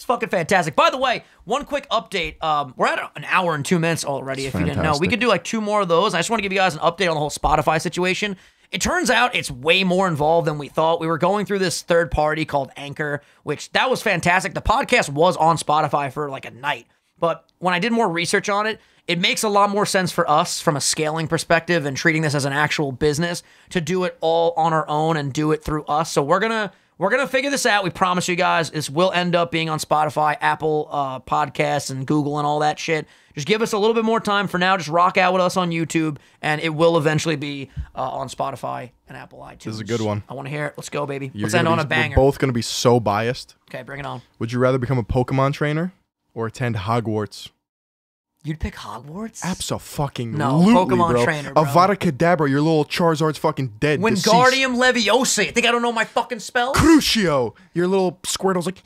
It's fucking fantastic. By the way, one quick update. Um, we're at an hour and two minutes already. if you didn't know, we could do like two more of those. I just want to give you guys an update on the whole Spotify situation. It turns out it's way more involved than we thought. We were going through this third party called Anchor, which that was fantastic. The podcast was on Spotify for like a night, but when I did more research on it, it makes a lot more sense for us from a scaling perspective and treating this as an actual business to do it all on our own and do it through us. So we're gonna we're gonna figure this out. We promise you guys. This will end up being on Spotify, Apple uh, Podcasts, and Google and all that shit. Just give us a little bit more time for now. Just rock out with us on YouTube, and it will eventually be uh, on Spotify and Apple iTunes. This is a good one. I want to hear it. Let's go, baby. You're Let's end on a banger. We're both gonna be so biased. okay, bring it on. Would you rather become a Pokemon trainer or attend Hogwarts? You'd pick Hogwarts. Absolutely, fucking No, Pokemon bro. trainer, bro. Avada Kedavra, your little Charizard's fucking dead. Wingardium Leviosa. You think I don't know my fucking spells? Crucio, your little Squirtle's like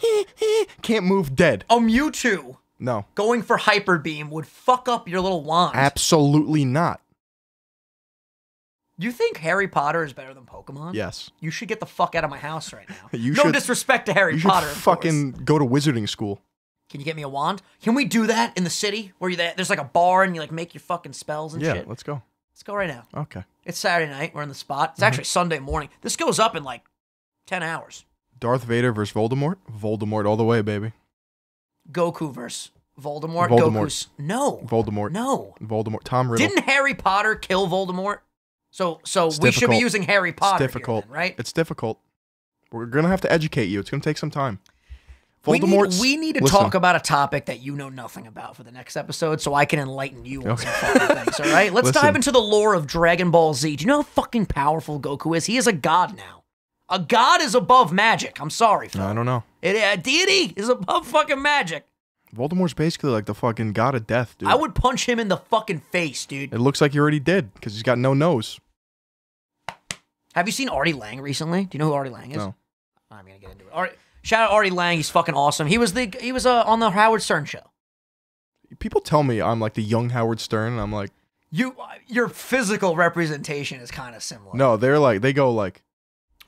can't move, dead. A Mewtwo No, going for Hyper Beam would fuck up your little wand. absolutely not. You think Harry Potter is better than Pokemon? Yes, You should get the fuck out of my house right now. You no should- disrespect to Harry you should Potter. of fucking course. go to wizarding school. Can you get me a wand? Can we do that in the city where you that there's like a bar and you like make your fucking spells and Yeah, shit? let's go. Let's go right now. Okay. It's Saturday night. We're in the spot. It's mm-hmm. actually Sunday morning. This goes up in like 10 hours. Darth Vader versus Voldemort. Voldemort all the way, baby. Goku versus Voldemort. Voldemort. Goku's no. Voldemort. No. Voldemort. Tom Riddle. Didn't Harry Potter kill Voldemort? So so It's we should be using Harry Potter it's here difficult, then, right? It's difficult. We're gonna have to educate you. It's gonna take some time. We need, we need to listen, talk about a topic that you know nothing about for the next episode so I can enlighten you on Okay. some fucking things, all right? Let's Listen. dive into the lore of Dragon Ball Z. Do you know how fucking powerful Goku is? He is a god now. A god is above magic. I'm sorry, Phil. I don't know. It, a deity is above fucking magic. Voldemort's basically like the fucking god of death, dude. I would punch him in the fucking face, dude. It looks like he already did because he's got no nose. Have you seen Artie Lange recently? Do you know who Artie Lange is? No. I'm gonna get into it. Artie, shout out Artie Lange. He's fucking awesome. He was the he was uh, on the Howard Stern show. People tell me I'm like the young Howard Stern. And I'm like, You your physical representation is kind of similar. no, they're like they go like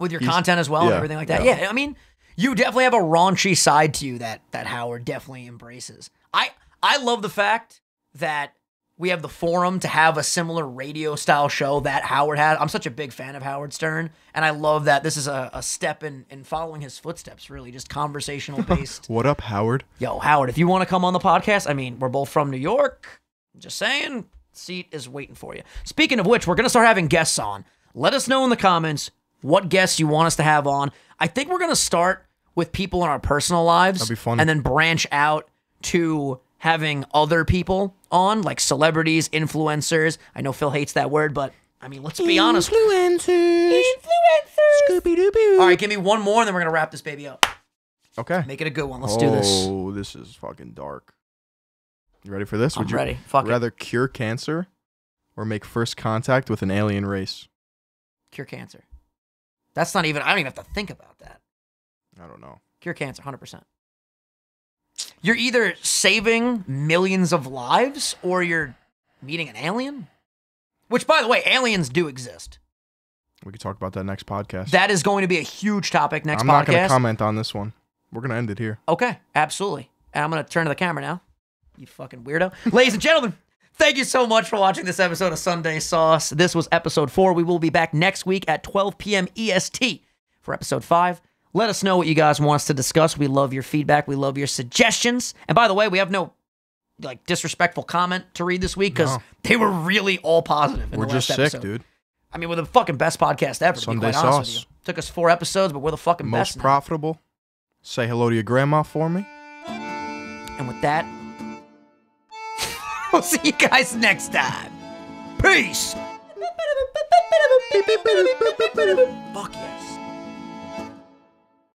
with your content as well and everything like that. yeah. Yeah. I mean, you definitely have a raunchy side to you that that Howard definitely embraces. I I love the fact that we have the forum to have a similar radio style show that Howard had. I'm such a big fan of Howard Stern, and I love that this is a, a step in in following his footsteps. Really, just conversational based. what up, Howard? Yo, Howard, if you want to come on the podcast, I mean, we're both from New York. Just saying, seat is waiting for you. Speaking of which, we're going to start having guests on. Let us know in the comments what guests you want us to have on. I think we're going to start with people in our personal lives. That'd be fun. And then branch out to having other people on, like celebrities, influencers. I know Phil hates that word, but I mean, let's be honest. Influencers. Influencers. Scooby Doo. All right, give me one more, and then we're going to wrap this baby up. Okay. Make it a good one. Let's do this. Oh, this is fucking dark. You ready for this? I'm ready. Fuck it. rather cure cancer or make first contact with an alien race? Cure cancer. That's not even, I don't even have to think about that. I don't know. Cure cancer, 100%. You're either saving millions of lives or you're meeting an alien. Which, by the way, aliens do exist. We could talk about that next podcast. That is going to be a huge topic next I'm not going to podcast. comment on this one. We're going to end it here. Okay, absolutely. And I'm going to turn to the camera now. You fucking weirdo. Ladies and gentlemen, thank you so much for watching this episode of Sunday Sauce. This was episode four. We will be back next week at 12 p.m. EST for episode five. Let us know what you guys want us to discuss. We love your feedback. We love your suggestions. And by the way, we have no like disrespectful comment to read this week because No. they were really all positive. In We're the just last sick, episode. dude. I mean, we're the fucking best podcast ever. To Sunday be quite honest with Sauce. you. Took us four episodes, but we're the fucking Most best. now. profitable. Say hello to your grandma for me. And with that, we'll see you guys next time. Peace. Fuck yeah.